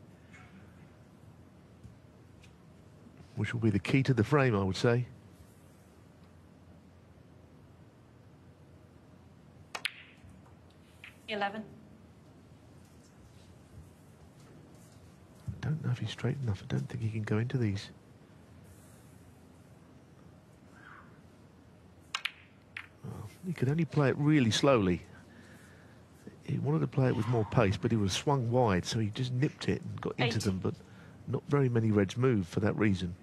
Which will be the key to the frame, I would say. Eleven. I don't know if he's straight enough. I don't think he can go into these. Well, he could only play it really slowly. He wanted to play it with more pace, but he was swung wide, so he just nipped it and got into Eight. them. But not very many Reds moved for that reason.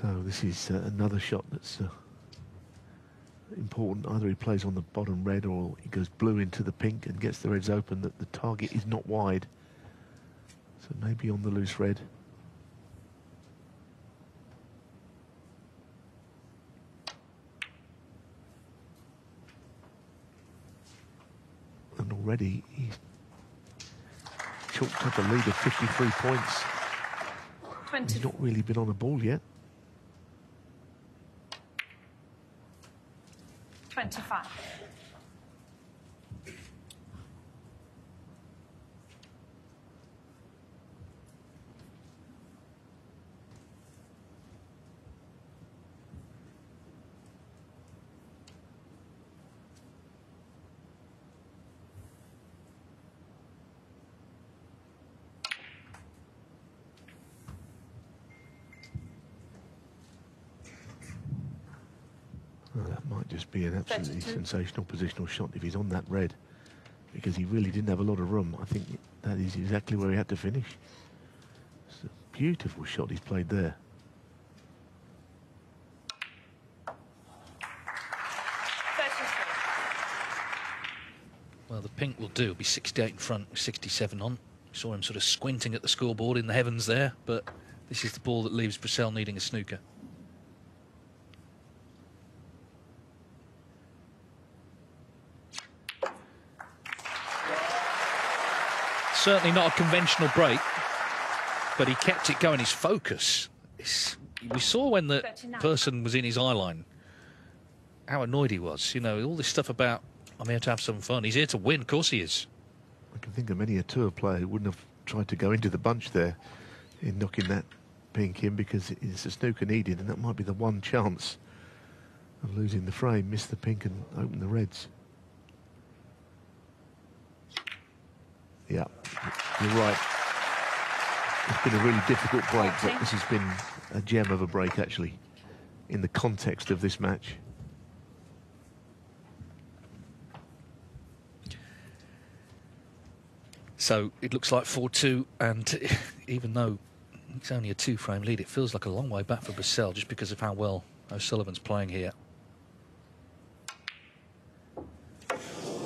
So this is uh, another shot that's uh, important. Either he plays on the bottom red or he goes blue into the pink and gets the reds open. That the target is not wide. So maybe on the loose red. And already he's chalked up a lead of 53 points. Twenty. He's not really been on a ball yet. 25. Well, that might just be an absolutely 32. sensational positional shot if he's on that red, because he really didn't have a lot of room. I think that is exactly where he had to finish. It's a beautiful shot he's played there. Well, the pink will do. It'll be 68 in front, with 67 on. Saw him sort of squinting at the scoreboard in the heavens there, but this is the ball that leaves Brecel needing a snooker. Certainly not a conventional break, but he kept it going. His focus. It's, we saw when the 39. person was in his eye line how annoyed he was. You know, all this stuff about I'm here to have some fun. He's here to win. Of course he is. I can think of many a tour player who wouldn't have tried to go into the bunch there in knocking that pink in because it's a snooker needed, and that might be the one chance of losing the frame. Miss the pink and open the reds. Yeah, you're right. It's been a really difficult break, but this has been a gem of a break, actually, in the context of this match. So it looks like 4 2, and even though it's only a two frame lead, it feels like a long way back for Brecel just because of how well O'Sullivan's playing here.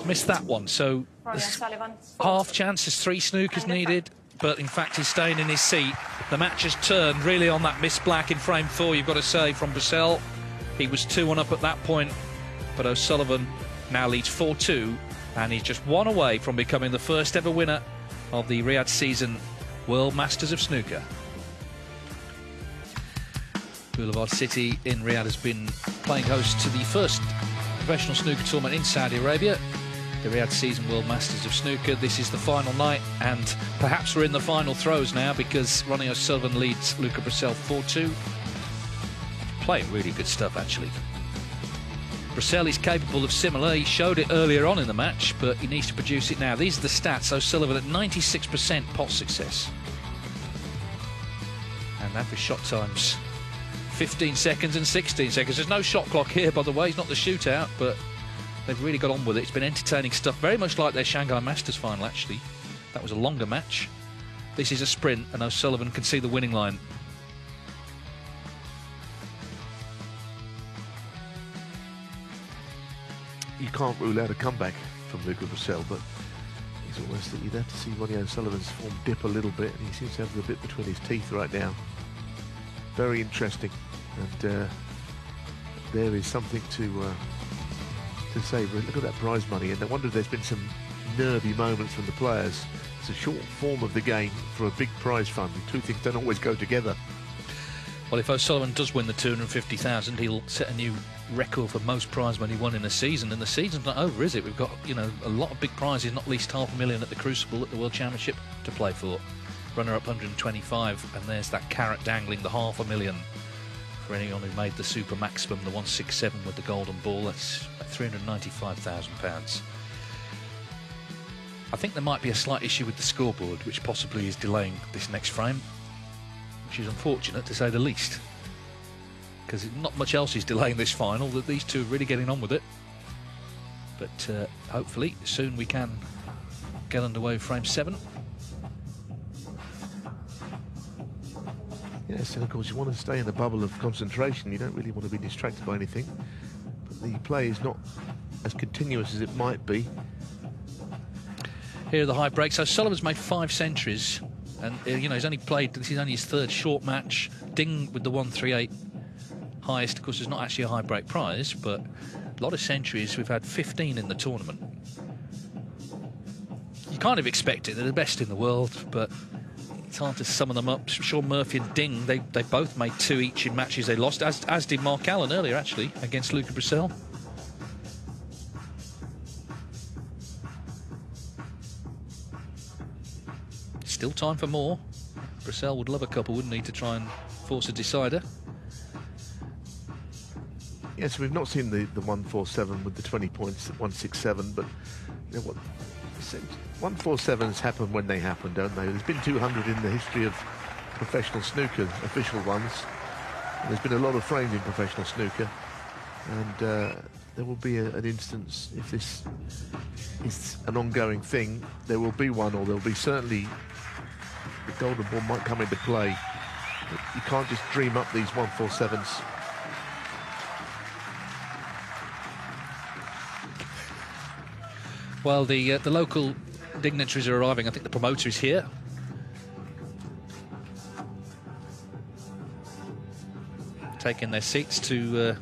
Missed that one, so There's Sullivan. half chances, three snookers needed, but in fact he's staying in his seat. The match has turned really on that miss black in frame four, you've got to say, from Brecel. He was 2 1 up at that point, but O'Sullivan now leads 4 2, and he's just one away from becoming the first ever winner of the Riyadh season World Masters of Snooker. Boulevard City in Riyadh has been playing host to the first professional snooker tournament in Saudi Arabia, the Riyadh Season World Masters of Snooker. This is the final night, and perhaps we're in the final throws now because Ronnie O'Sullivan leads Luca Brecel 4 2. Playing really good stuff, actually. Brecel is capable of similar. He showed it earlier on in the match, but he needs to produce it now. These are the stats. O'Sullivan at 96% pot success. And average shot times 15 seconds and 16 seconds. There's no shot clock here, by the way. It's not the shootout, but they've really got on with it. It's been entertaining stuff, very much like their Shanghai Masters final, actually. That was a longer match. This is a sprint, and O'Sullivan can see the winning line. you can't rule out a comeback from Luca Brecel, but it's almost that you'd have to see Ronnie O'Sullivan's form dip a little bit, and he seems to have the bit between his teeth right now. Very interesting, and uh, there is something to uh, to say. Look at that prize money, and I wonder if there's been some nervy moments from the players. It's a short form of the game for a big prize fund. The two things don't always go together. Well, if O'Sullivan does win the 250,000, he'll set a new record for most prize money won in a season. And the season's not over, is it? We've got, you know, a lot of big prizes, not least half a million at the Crucible at the World Championship to play for. Runner up 125, and there's that carrot dangling, the half a million for anyone who made the super maximum, the 167 with the golden ball. That's £395,000. I think there might be a slight issue with the scoreboard, which possibly is delaying this next frame which is unfortunate to say the least. Because not much else is delaying this final, that these two are really getting on with it. But uh, hopefully soon we can get underway frame seven. Yes, and of course you want to stay in the bubble of concentration. You don't really want to be distracted by anything. But the play is not as continuous as it might be. Here are the high breaks. So Sullivan's made five centuries, and uh, you know he's only played. This is only his third short match. Ding with the one three eight highest. Of course, it's not actually a high break prize, but a lot of centuries. We've had 15 in the tournament. You kind of expect it. They're the best in the world, but hard to sum them up. Shaun Murphy and Ding, they, they both made two each in matches they lost, as, as did Mark Allen earlier, actually, against Luca Brecel. Still time for more. Brecel would love a couple, wouldn't he, to try and force a decider. Yes, we've not seen the, the 147 with the 20 points at 167, but you know, what 147s happen when they happen, don't they? There's been 200 in the history of professional snooker, official ones. There's been a lot of frames in professional snooker, and uh, there will be a, an instance if this is an ongoing thing. There will be one, or there'll be certainly the golden ball might come into play. You can't just dream up these 147s Well, the uh, the local dignitaries are arriving. I think the promoter is here. Taking their seats to uh,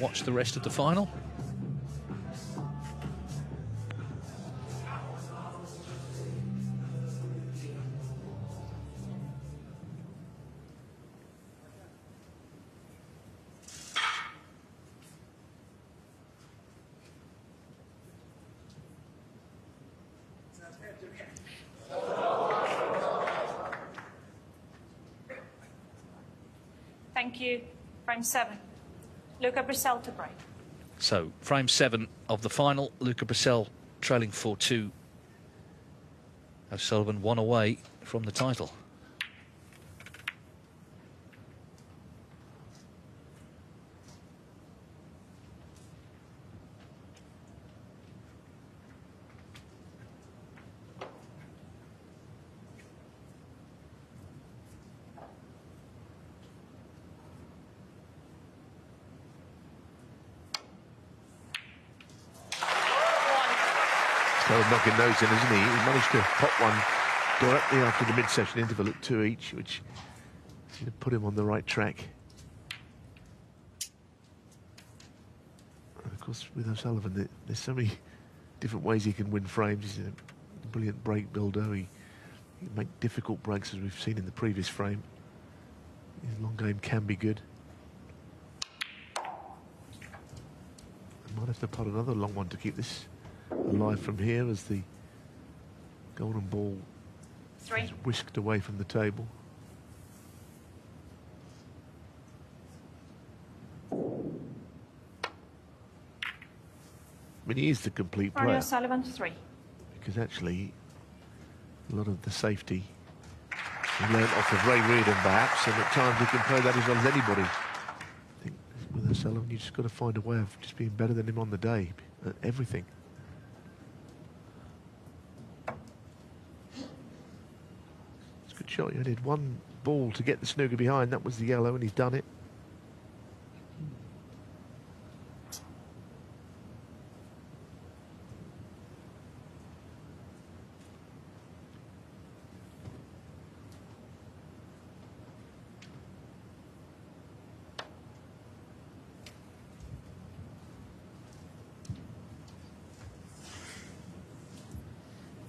watch the rest of the final. Frame seven. Luca Brecel to break. So, frame seven of the final. Luca Brecel trailing 4 2. O'Sullivan one away from the title. Knocking those in, isn't he? He managed to pop one directly after the mid-session interval at two each, which seemed to put him on the right track. And of course, with O'Sullivan, there's so many different ways he can win frames. He's a brilliant break builder. He, he can make difficult breaks, as we've seen in the previous frame. His long game can be good. I might have to put another long one to keep this alive from here as the golden ball Three. is whisked away from the table. I mean, he is the complete Mario player Sullivan to three. because actually a lot of the safety he learnt off of Ray Reardon perhaps and at times he can play that as well as anybody. I think with O'Sullivan you just got to find a way of just being better than him on the day at everything. Shot. He only had one ball to get the snooker behind. That was the yellow, and he's done it.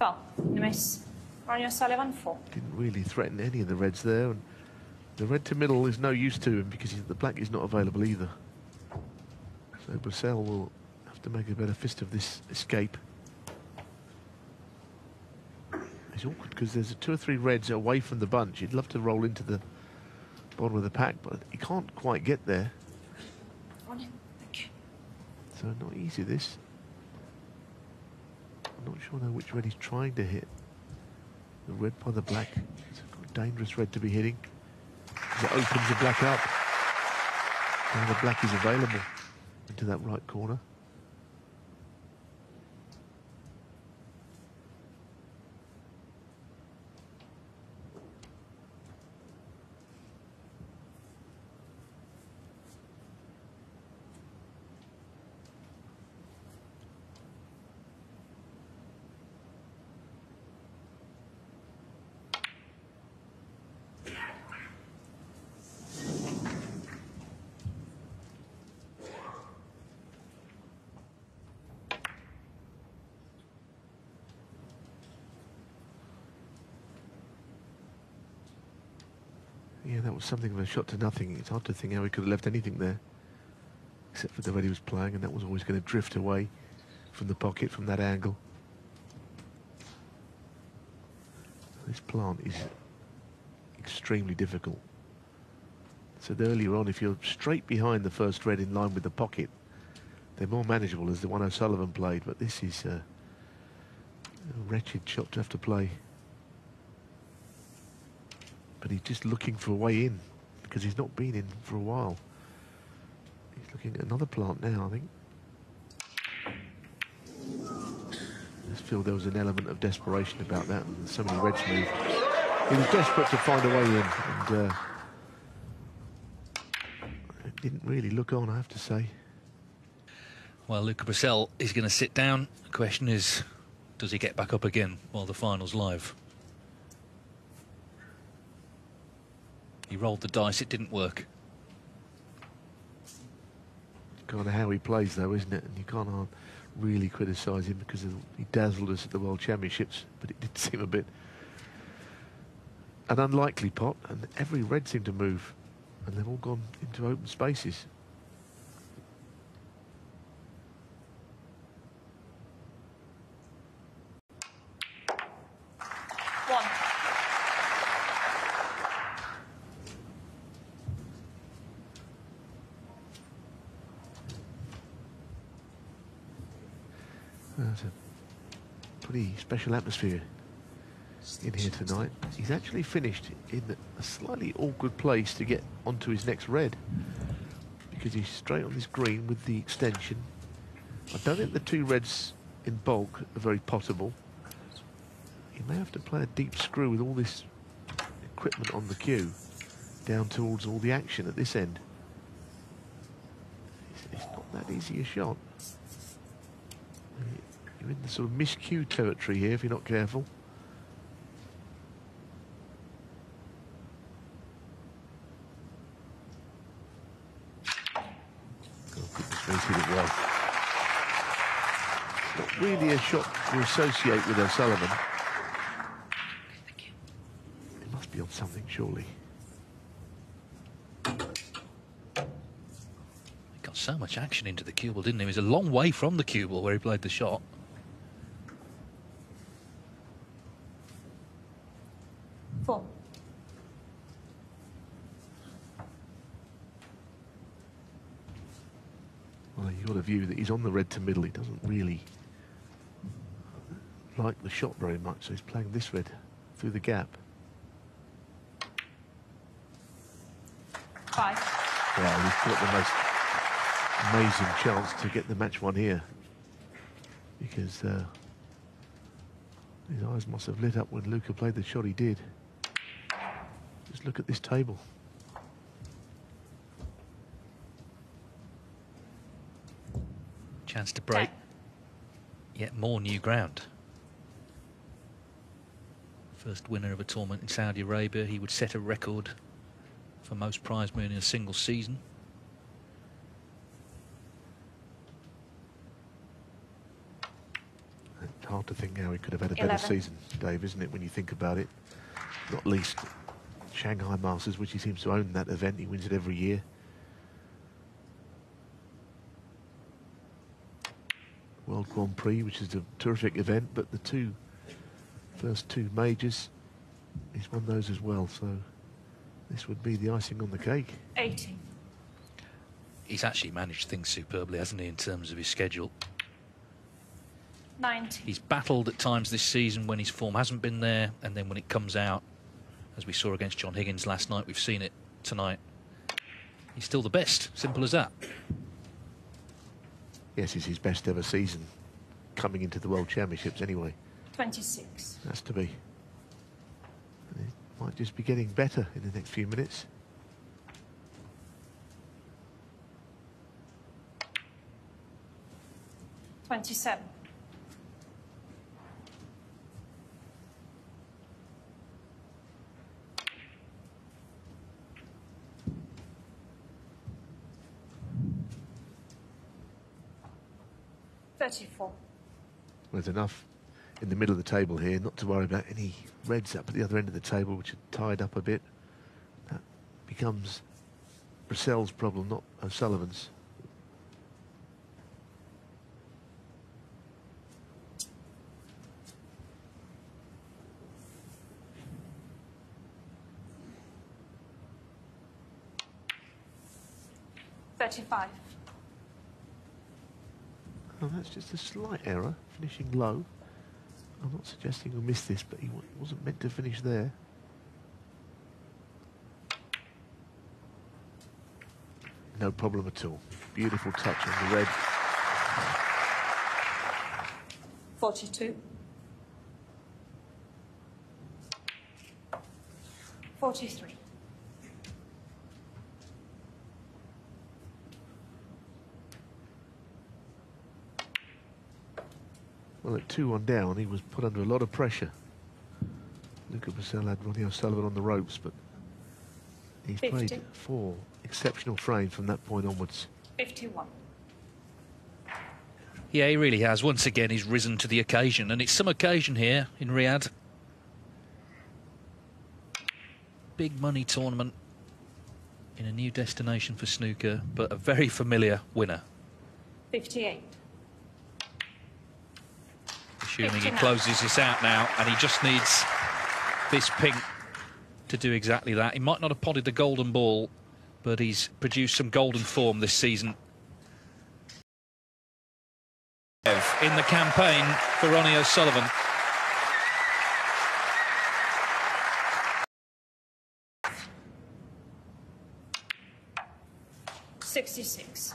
Well, miss. Mario Sullivan, four. Didn't really threaten any of the reds there. And the red to middle is no use to him because the black is not available either. So Brecel will have to make a better fist of this escape. It's awkward because there's two or three reds away from the bunch. He'd love to roll into the bottom of the pack, but he can't quite get there. So not easy this. I'm not sure though which red he's trying to hit. The red by the black. It's a dangerous red to be hitting. It opens the black up. Now the black is available into that right corner. Was something of a shot to nothing. It's hard to think how he could have left anything there, except for the way he was playing, and that was always going to drift away from the pocket from that angle. this plant is extremely difficult. Said earlier on, if you're straight behind the first red in line with the pocket, they're more manageable as the one O'Sullivan played, but this is a wretched shot to have to play. But he's just looking for a way in because he's not been in for a while. He's looking at another plant now, I think. I just feel there was an element of desperation about that, and so many reds moved. He was desperate to find a way in, and uh, it didn't really look on, I have to say. Well, Luca Brecel is going to sit down. The question is, does he get back up again while the final's live? He rolled the dice, it didn't work. Kind of how he plays, though, isn't it? And you can't uh, really criticise him because he dazzled us at the World Championships, but it did seem a bit an unlikely pot, and every red seemed to move, and they've all gone into open spaces. One. There's a pretty special atmosphere in here tonight. He's actually finished in a slightly awkward place to get onto his next red because he's straight on this green with the extension. I don't think the two reds in bulk are very potable. He may have to play a deep screw with all this equipment on the cue down towards all the action at this end. It's, it's not that easy a shot. You're in the sort of miscue territory here if you're not careful. Goodness me, he's hit it well. Not really a shot you associate with O'Sullivan. It must be on something, surely. He got so much action into the cue ball, didn't he? He was a long way from the cue ball where he played the shot. Four. Well, you've got a view that he's on the red to middle. He doesn't really like the shot very much, so he's playing this red through the gap. Five. Well, he's got the most amazing chance to get the match one here. Because uh, his eyes must have lit up when Luca played the shot he did. Just look at this table. Chance to break Ten. yet more new ground. First winner of a tournament in Saudi Arabia. He would set a record for most prize money in a single season. It's hard to think how he could have had a better season, Dave, isn't it, when you think about it? Not least Shanghai Masters, which he seems to own that event. He wins it every year. World Grand Prix, which is a terrific event, but the two first two majors, he's won those as well. So this would be the icing on the cake. 18. He's actually managed things superbly, hasn't he, in terms of his schedule? 19. He's battled at times this season when his form hasn't been there, and then when it comes out, as we saw against John Higgins last night, we've seen it tonight. He's still the best. Simple as that. Yes, it's his best ever season coming into the World Championships anyway. 26. Has to be. And it might just be getting better in the next few minutes. Twenty-seven. 34. There's enough in the middle of the table here not to worry about any reds up at the other end of the table, which are tied up a bit. That becomes Brecel's problem, not O'Sullivan's. Thirty-five. Oh, that's just a slight error, finishing low. I'm not suggesting he'll miss this, but he wasn't meant to finish there. No problem at all. Beautiful touch on the red. 42. 43. Well, at 2 1 down, he was put under a lot of pressure. Luca Brecel had Ronnie O'Sullivan on the ropes, but he's played four exceptional frames from that point onwards. 51. Yeah, he really has. Once again, he's risen to the occasion, and it's some occasion here in Riyadh. Big money tournament in a new destination for snooker, but a very familiar winner, 58. Assuming he closes this out now, and he just needs this pink to do exactly that. He might not have potted the golden ball, but he's produced some golden form this season. In the campaign for Ronnie O'Sullivan. Sixty-six.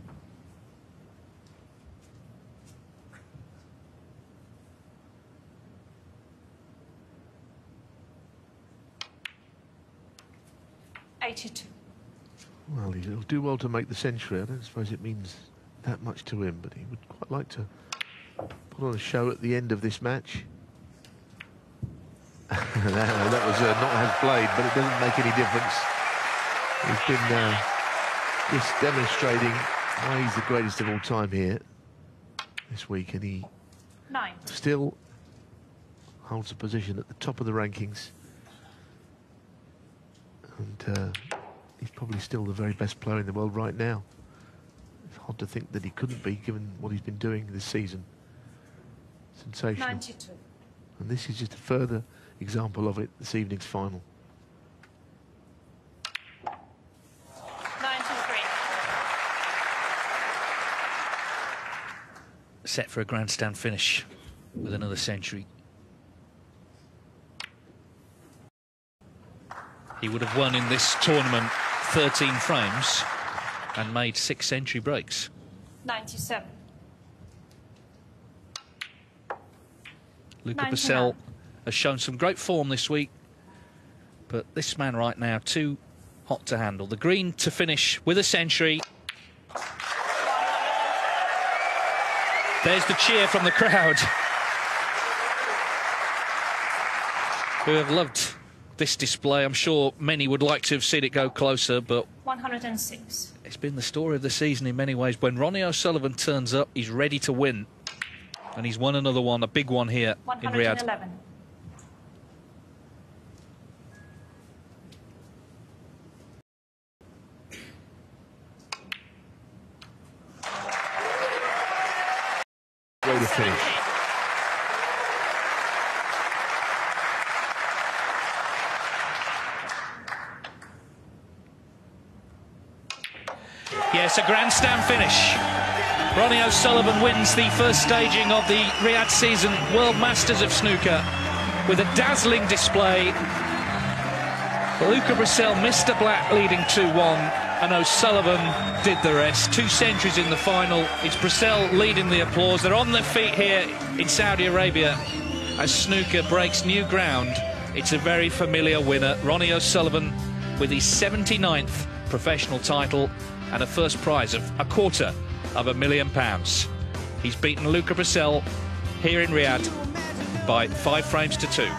do well to make the century. I don't suppose it means that much to him, but he would quite like to put on a show at the end of this match. that, that was uh, not has played, but it doesn't make any difference. He's been uh, just demonstrating why he's the greatest of all time here this week, and he Nine. still holds a position at the top of the rankings. And uh, he's probably still the very best player in the world right now. It's hard to think that he couldn't be, given what he's been doing this season. Sensational. Ninety-two. And this is just a further example of it, this evening's final. Ninety-three. set for a grandstand finish with another century. He would have won in this tournament 13 frames and made six century breaks. Ninety-seven. Luca 99. Brecel has shown some great form this week, but this man right now too hot to handle. The green to finish with a century. There's the cheer from the crowd, who have loved this display. I'm sure many would like to have seen it go closer, but One hundred and six. it's been the story of the season in many ways. When Ronnie O'Sullivan turns up, he's ready to win. And he's won another one, a big one here in Riyadh. eleven. Way to finish. Yes, a grandstand finish. Ronnie O'Sullivan wins the first staging of the Riyadh season World Masters of Snooker with a dazzling display. Luca Brecel, Mr. Black leading 2-1 and O'Sullivan did the rest. Two centuries in the final. It's Brecel leading the applause. They're on their feet here in Saudi Arabia as snooker breaks new ground. It's a very familiar winner, Ronnie O'Sullivan, with his 79th professional title and a first prize of a quarter of a million pounds. He's beaten Luca Brecel here in Riyadh by five frames to two.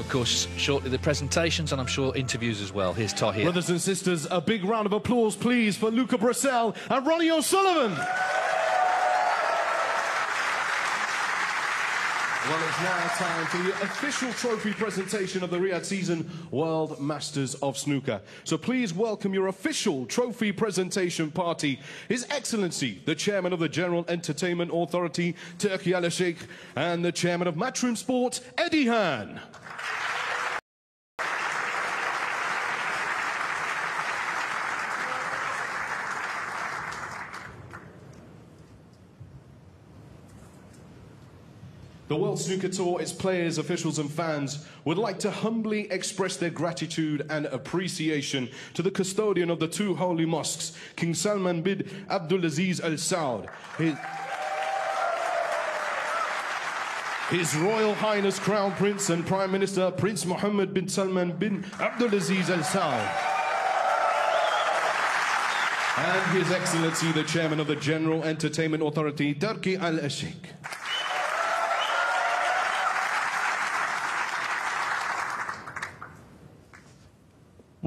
Of course, shortly the presentations and I'm sure interviews as well. Here's Tahir. Brothers and sisters, a big round of applause, please, for Luca Brecel and Ronnie O'Sullivan. Well, it's now time for the official trophy presentation of the Riyadh Season World Masters of Snooker. So please welcome your official trophy presentation party, His Excellency, the Chairman of the General Entertainment Authority, Turki Al Sheikh, and the Chairman of Matchroom Sports, Eddie Hearn. The World Snooker Tour, its players, officials, and fans would like to humbly express their gratitude and appreciation to the custodian of the two holy mosques, King Salman bin Abdulaziz Al Saud. His, His Royal Highness Crown Prince and Prime Minister Prince Mohammed bin Salman bin Abdulaziz Al Saud. And His Excellency, the Chairman of the General Entertainment Authority, Turki Al Sheikh.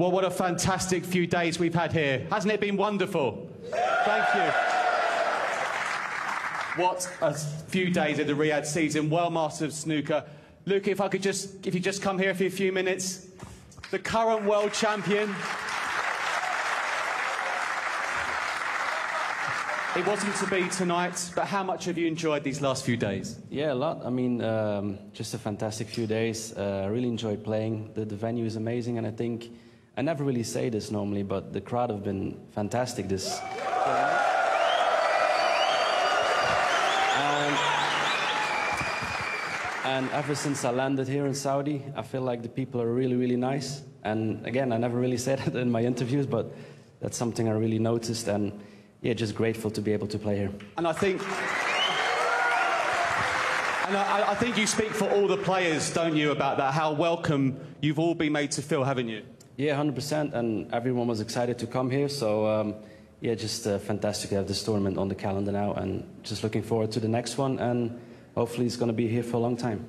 Well, what a fantastic few days we've had here. Hasn't it been wonderful? Thank you. What a few days of the Riyadh season. Well mastered of snooker. Luke, if I could just, if you just come here for a few minutes. The current world champion. It wasn't to be tonight, but how much have you enjoyed these last few days? Yeah, a lot. I mean, um, just a fantastic few days. Uh, I really enjoyed playing. The, the venue is amazing, and I think I never really say this normally, but the crowd have been fantastic this. And, and ever since I landed here in Saudi, I feel like the people are really, really nice. And again, I never really said it in my interviews, but that's something I really noticed. And yeah, just grateful to be able to play here. And I think. And I, I think you speak for all the players, don't you, about that? How welcome you've all been made to feel, haven't you? Yeah, 100%. And everyone was excited to come here. So, um, yeah, just uh, fantastic to have this tournament on the calendar now. And just looking forward to the next one. And hopefully, it's going to be here for a long time.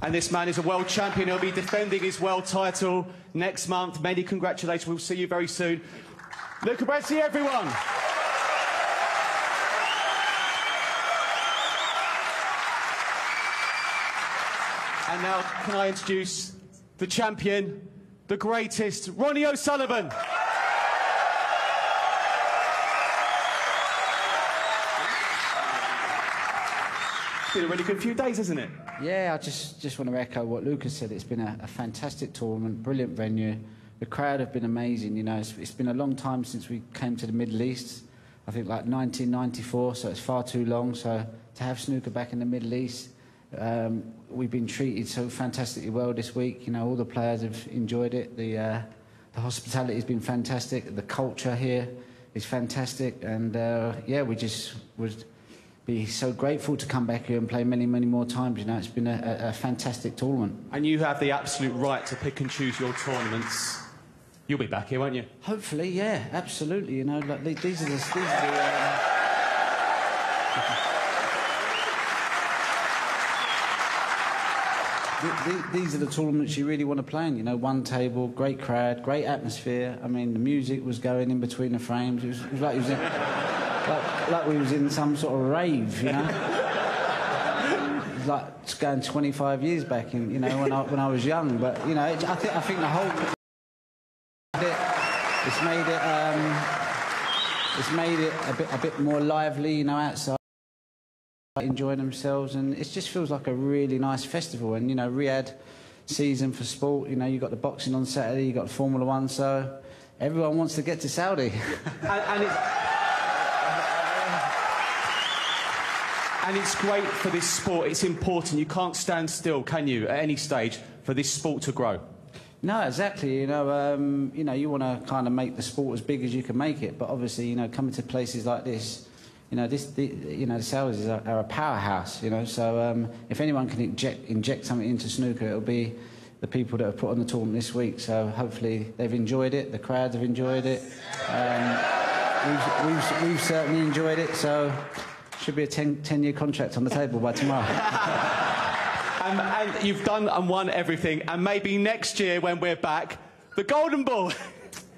And this man is a world champion. He'll be defending his world title next month. Many congratulations. We'll see you very soon. Luca Brecel, everyone. And now, can I introduce the champion, the greatest, Ronnie O'Sullivan. It's been a really good few days, hasn't it? Yeah, I just, just want to echo what Lucas said. It's been a, a fantastic tournament, brilliant venue. The crowd have been amazing. You know, it's, it's been a long time since we came to the Middle East. I think like 1994, so it's far too long. So to have snooker back in the Middle East, um, we've been treated so fantastically well this week. You know, all the players have enjoyed it. The, uh, the hospitality has been fantastic. The culture here is fantastic. And uh, yeah, we just would be so grateful to come back here and play many, many more times. You know, it's been a, a, fantastic tournament. And you have the absolute right to pick and choose your tournaments. You'll be back here, won't you? Hopefully, yeah, absolutely. You know, like these are the. These are the um... these are the tournaments you really want to play in. You know, one table, great crowd, great atmosphere. I mean, the music was going in between the frames. It was, it was like, it was in, like, like we was in some sort of rave, you know. like going 25 years back, in, you know, when I, when I was young. But you know, it, I think I think the whole it's made it um, it's made it a bit a bit more lively, you know, outside enjoying themselves and it just feels like a really nice festival. And you know Riyadh season for sport you know you've got the boxing on Saturday you've got the Formula One so everyone wants to get to Saudi. And, and, it, and it's great for this sport. It's important. You can't stand still can you at any stage for this sport to grow? No, exactly. You know, um, you know, you want to kind of make the sport as big as you can make it, but obviously, you know, coming to places like this, you know, this, the, you know, the Saudis are, are, a powerhouse, you know, so um, if anyone can inject, inject something into snooker, it'll be the people that have put on the tournament this week. So hopefully they've enjoyed it, the crowds have enjoyed it. Um, we've, we've, we've, certainly enjoyed it, so should be a 10, 10 year contract on the table by tomorrow. and, and you've done and won everything. And maybe next year when we're back, the Golden Ball.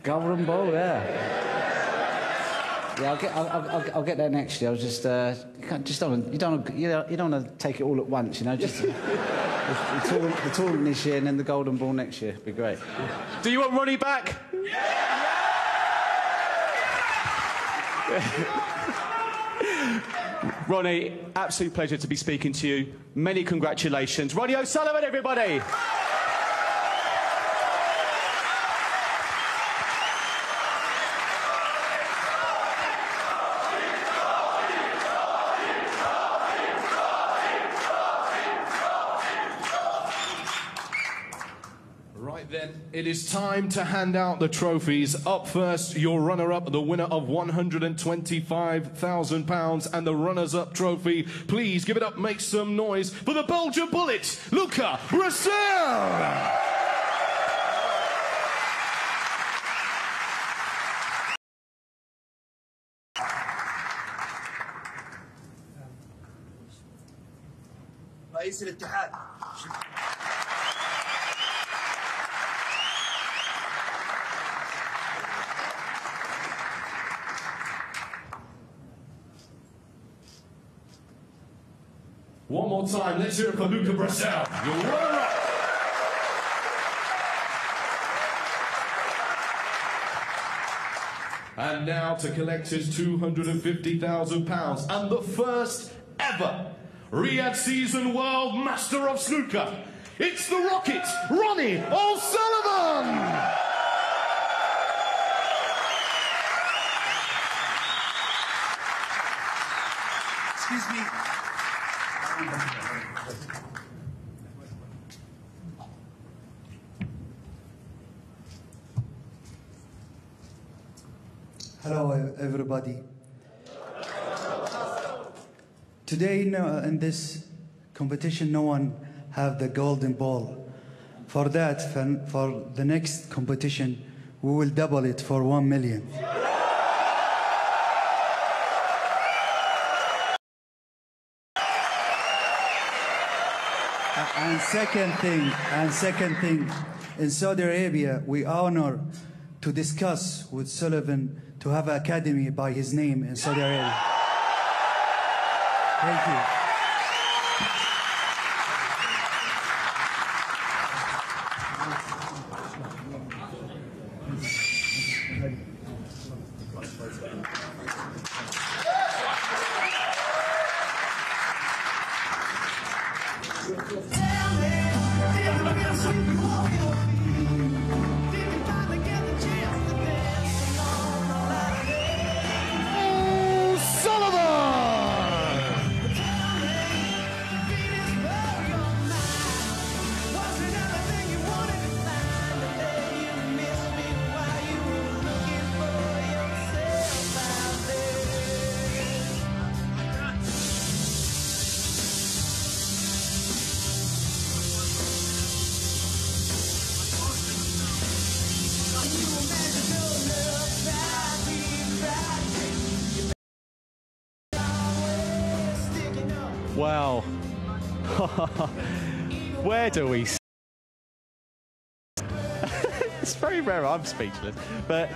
Golden ball, yeah. Yeah, I'll get, I'll, I'll, I'll get there next year. I was just, uh, you, can't, just don't, you don't, you don't, you don't want to take it all at once, you know. Just the, the, tournament, the tournament this year and then the golden ball next year. Be great. Do you want Ronnie back? Ronnie, absolute pleasure to be speaking to you. Many congratulations. Ronnie O'Sullivan, everybody. Right then, it is time to hand out the trophies. Up first, your runner up, the winner of £125,000 and the runners up trophy. Please give it up, make some noise for the Belgian Bullets, Luca Brecel! رئيس الاتحاد One more time, let's hear it for Luca Brecel, your runner-up. And now to collect his £250,000 and the first ever Riyadh Season World Master of Snooker. It's the Rocket, Ronnie O'Sullivan! Excuse me. Everybody. Today, in this competition, no one have the golden ball. For that, for, for the next competition, we will double it for one million. And second thing, and second thing, in Saudi Arabia, we honor to discuss with Sullivan to have an academy by his name in Saudi Arabia. Thank you. Speechless, but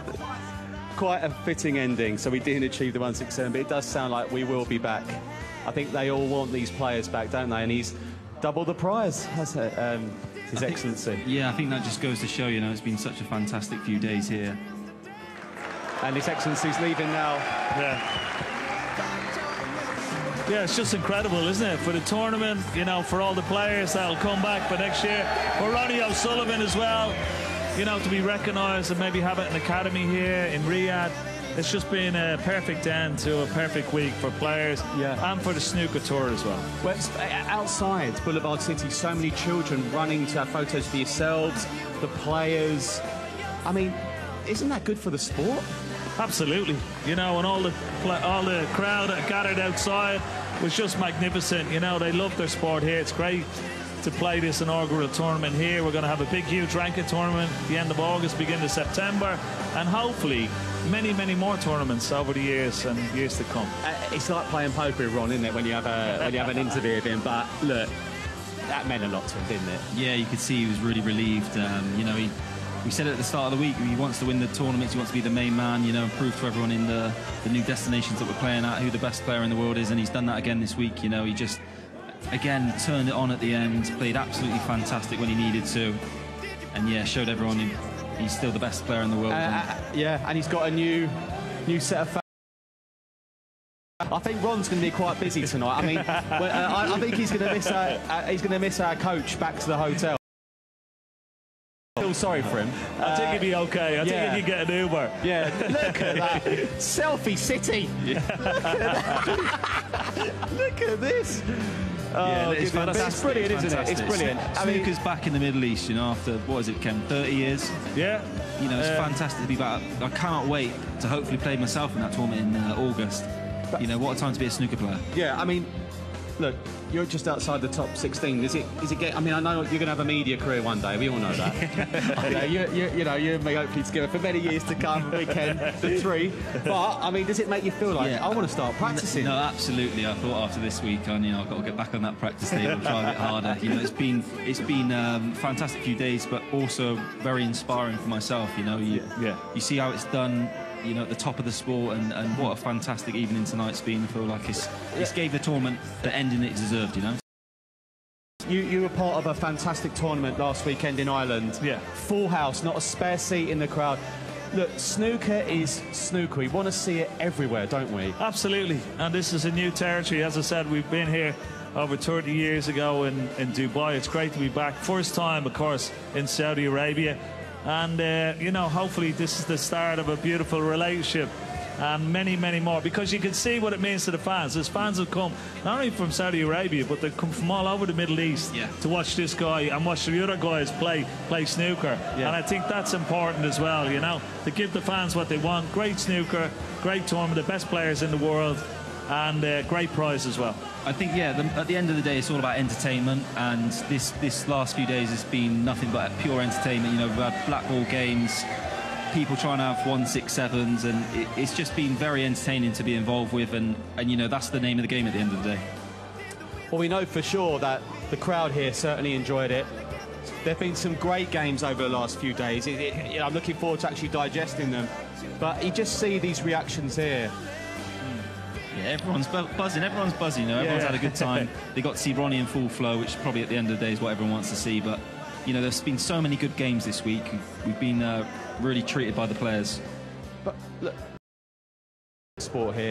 quite a fitting ending. So we didn't achieve the 167, but it does sound like we will be back. I think they all want these players back, don't they? And he's double the prize, hasn't it? Um, His Excellency. Yeah, I think that just goes to show, you know, it's been such a fantastic few days here. And His Excellency's leaving now. Yeah. Yeah, it's just incredible, isn't it? For the tournament, you know, for all the players that'll come back for next year. For Ronnie O'Sullivan as well, you know, to be recognised and maybe have an academy here in Riyadh. It's just been a perfect end to a perfect week for players Yeah. and for the snooker tour as well. Well, uh, outside Boulevard City, so many children running to have photos for yourselves, the players. I mean, isn't that good for the sport? Absolutely, you know, and all the all the crowd that gathered outside was just magnificent. You know, they love their sport here. It's great to play this inaugural tournament here. We're going to have a big, huge ranking tournament at the end of August, beginning of September, and hopefully many, many more tournaments over the years and years to come. Uh, it's like playing poker with Ron, isn't it? When you have a when you have an interview with him. But look, that meant a lot to him, didn't it? Yeah, you could see he was really relieved. Um, you know, he, we said it at the start of the week, he wants to win the tournaments, he wants to be the main man, you know, and prove to everyone in the, the new destinations that we're playing at who the best player in the world is, and he's done that again this week. You know, he just, again, turned it on at the end, played absolutely fantastic when he needed to, and yeah, showed everyone he, he's still the best player in the world. Uh, uh, yeah, and he's got a new new set of. Fa- I think Ron's going to be quite busy tonight. I mean, well, uh, I, I think he's going to miss our, uh, he's going to miss our coach back to the hotel. Feel sorry for him. I think he'd be okay. I yeah. think he could get an Uber. Yeah, look at that selfie city. look at this. Oh, yeah, it's. It's brilliant, isn't it? It's brilliant. I mean, Snooker's back in the Middle East, you know, after, what is it, Ken, 30 years? Yeah. You know, it's Uh, fantastic to be back. I cannot wait to hopefully play myself in that tournament in uh, August. You know, what a time to be a snooker player. Yeah, I mean, look, you're just outside the top 16. Is it? Is it? Get, I mean, I know you're going to have a media career one day. We all know that. you, know, you, you, you know, you and me hopefully together for many years to come. We can the three. But I mean, does it make you feel like Yeah. I want to start practicing? No, absolutely. I thought after this week, I, you know, I've got to get back on that practice table, and try a bit harder. You know, it's been it's been um, fantastic few days, but also very inspiring for myself. You know, you, Yeah. you see how it's done. You know, at the top of the sport, and, and what a fantastic evening tonight's been. I feel like it's it's gave the tournament the ending it deserved. You know. You, you were part of a fantastic tournament last weekend in Ireland. Yeah. Full house, not a spare seat in the crowd. Look, snooker is snooker. We want to see it everywhere, don't we? Absolutely. And this is a new territory. As I said, we've been here over 30 years ago in, in Dubai. It's great to be back. First time, of course, in Saudi Arabia. And, uh, you know, hopefully this is the start of a beautiful relationship and many, many more because you can see what it means to the fans. There's fans who come not only from Saudi Arabia, but they come from all over the Middle East Yeah. to watch this guy and watch the other guys play play snooker. And I think that's important as well, you know, to give the fans what they want. Great snooker, great tournament, the best players in the world, and uh, great prize as well. I think yeah. The, at the end of the day, it's all about entertainment, and this this last few days has been nothing but pure entertainment. You know, we've had blackball games, people trying to have one six sevens, and it, it's just been very entertaining to be involved with, and and you know that's the name of the game at the end of the day. Well, we know for sure that the crowd here certainly enjoyed it. There have been some great games over the last few days. It, it, you I'm looking forward to actually digesting them. But you just see these reactions here. Yeah, everyone's bu- buzzing. Everyone's buzzing. You know, everyone's Yeah. had a good time. they got to see Ronnie in full flow, which probably at the end of the day is what everyone wants to see. But you know, there's been so many good games this week. We've been uh, really treated by the players. But look, sport here.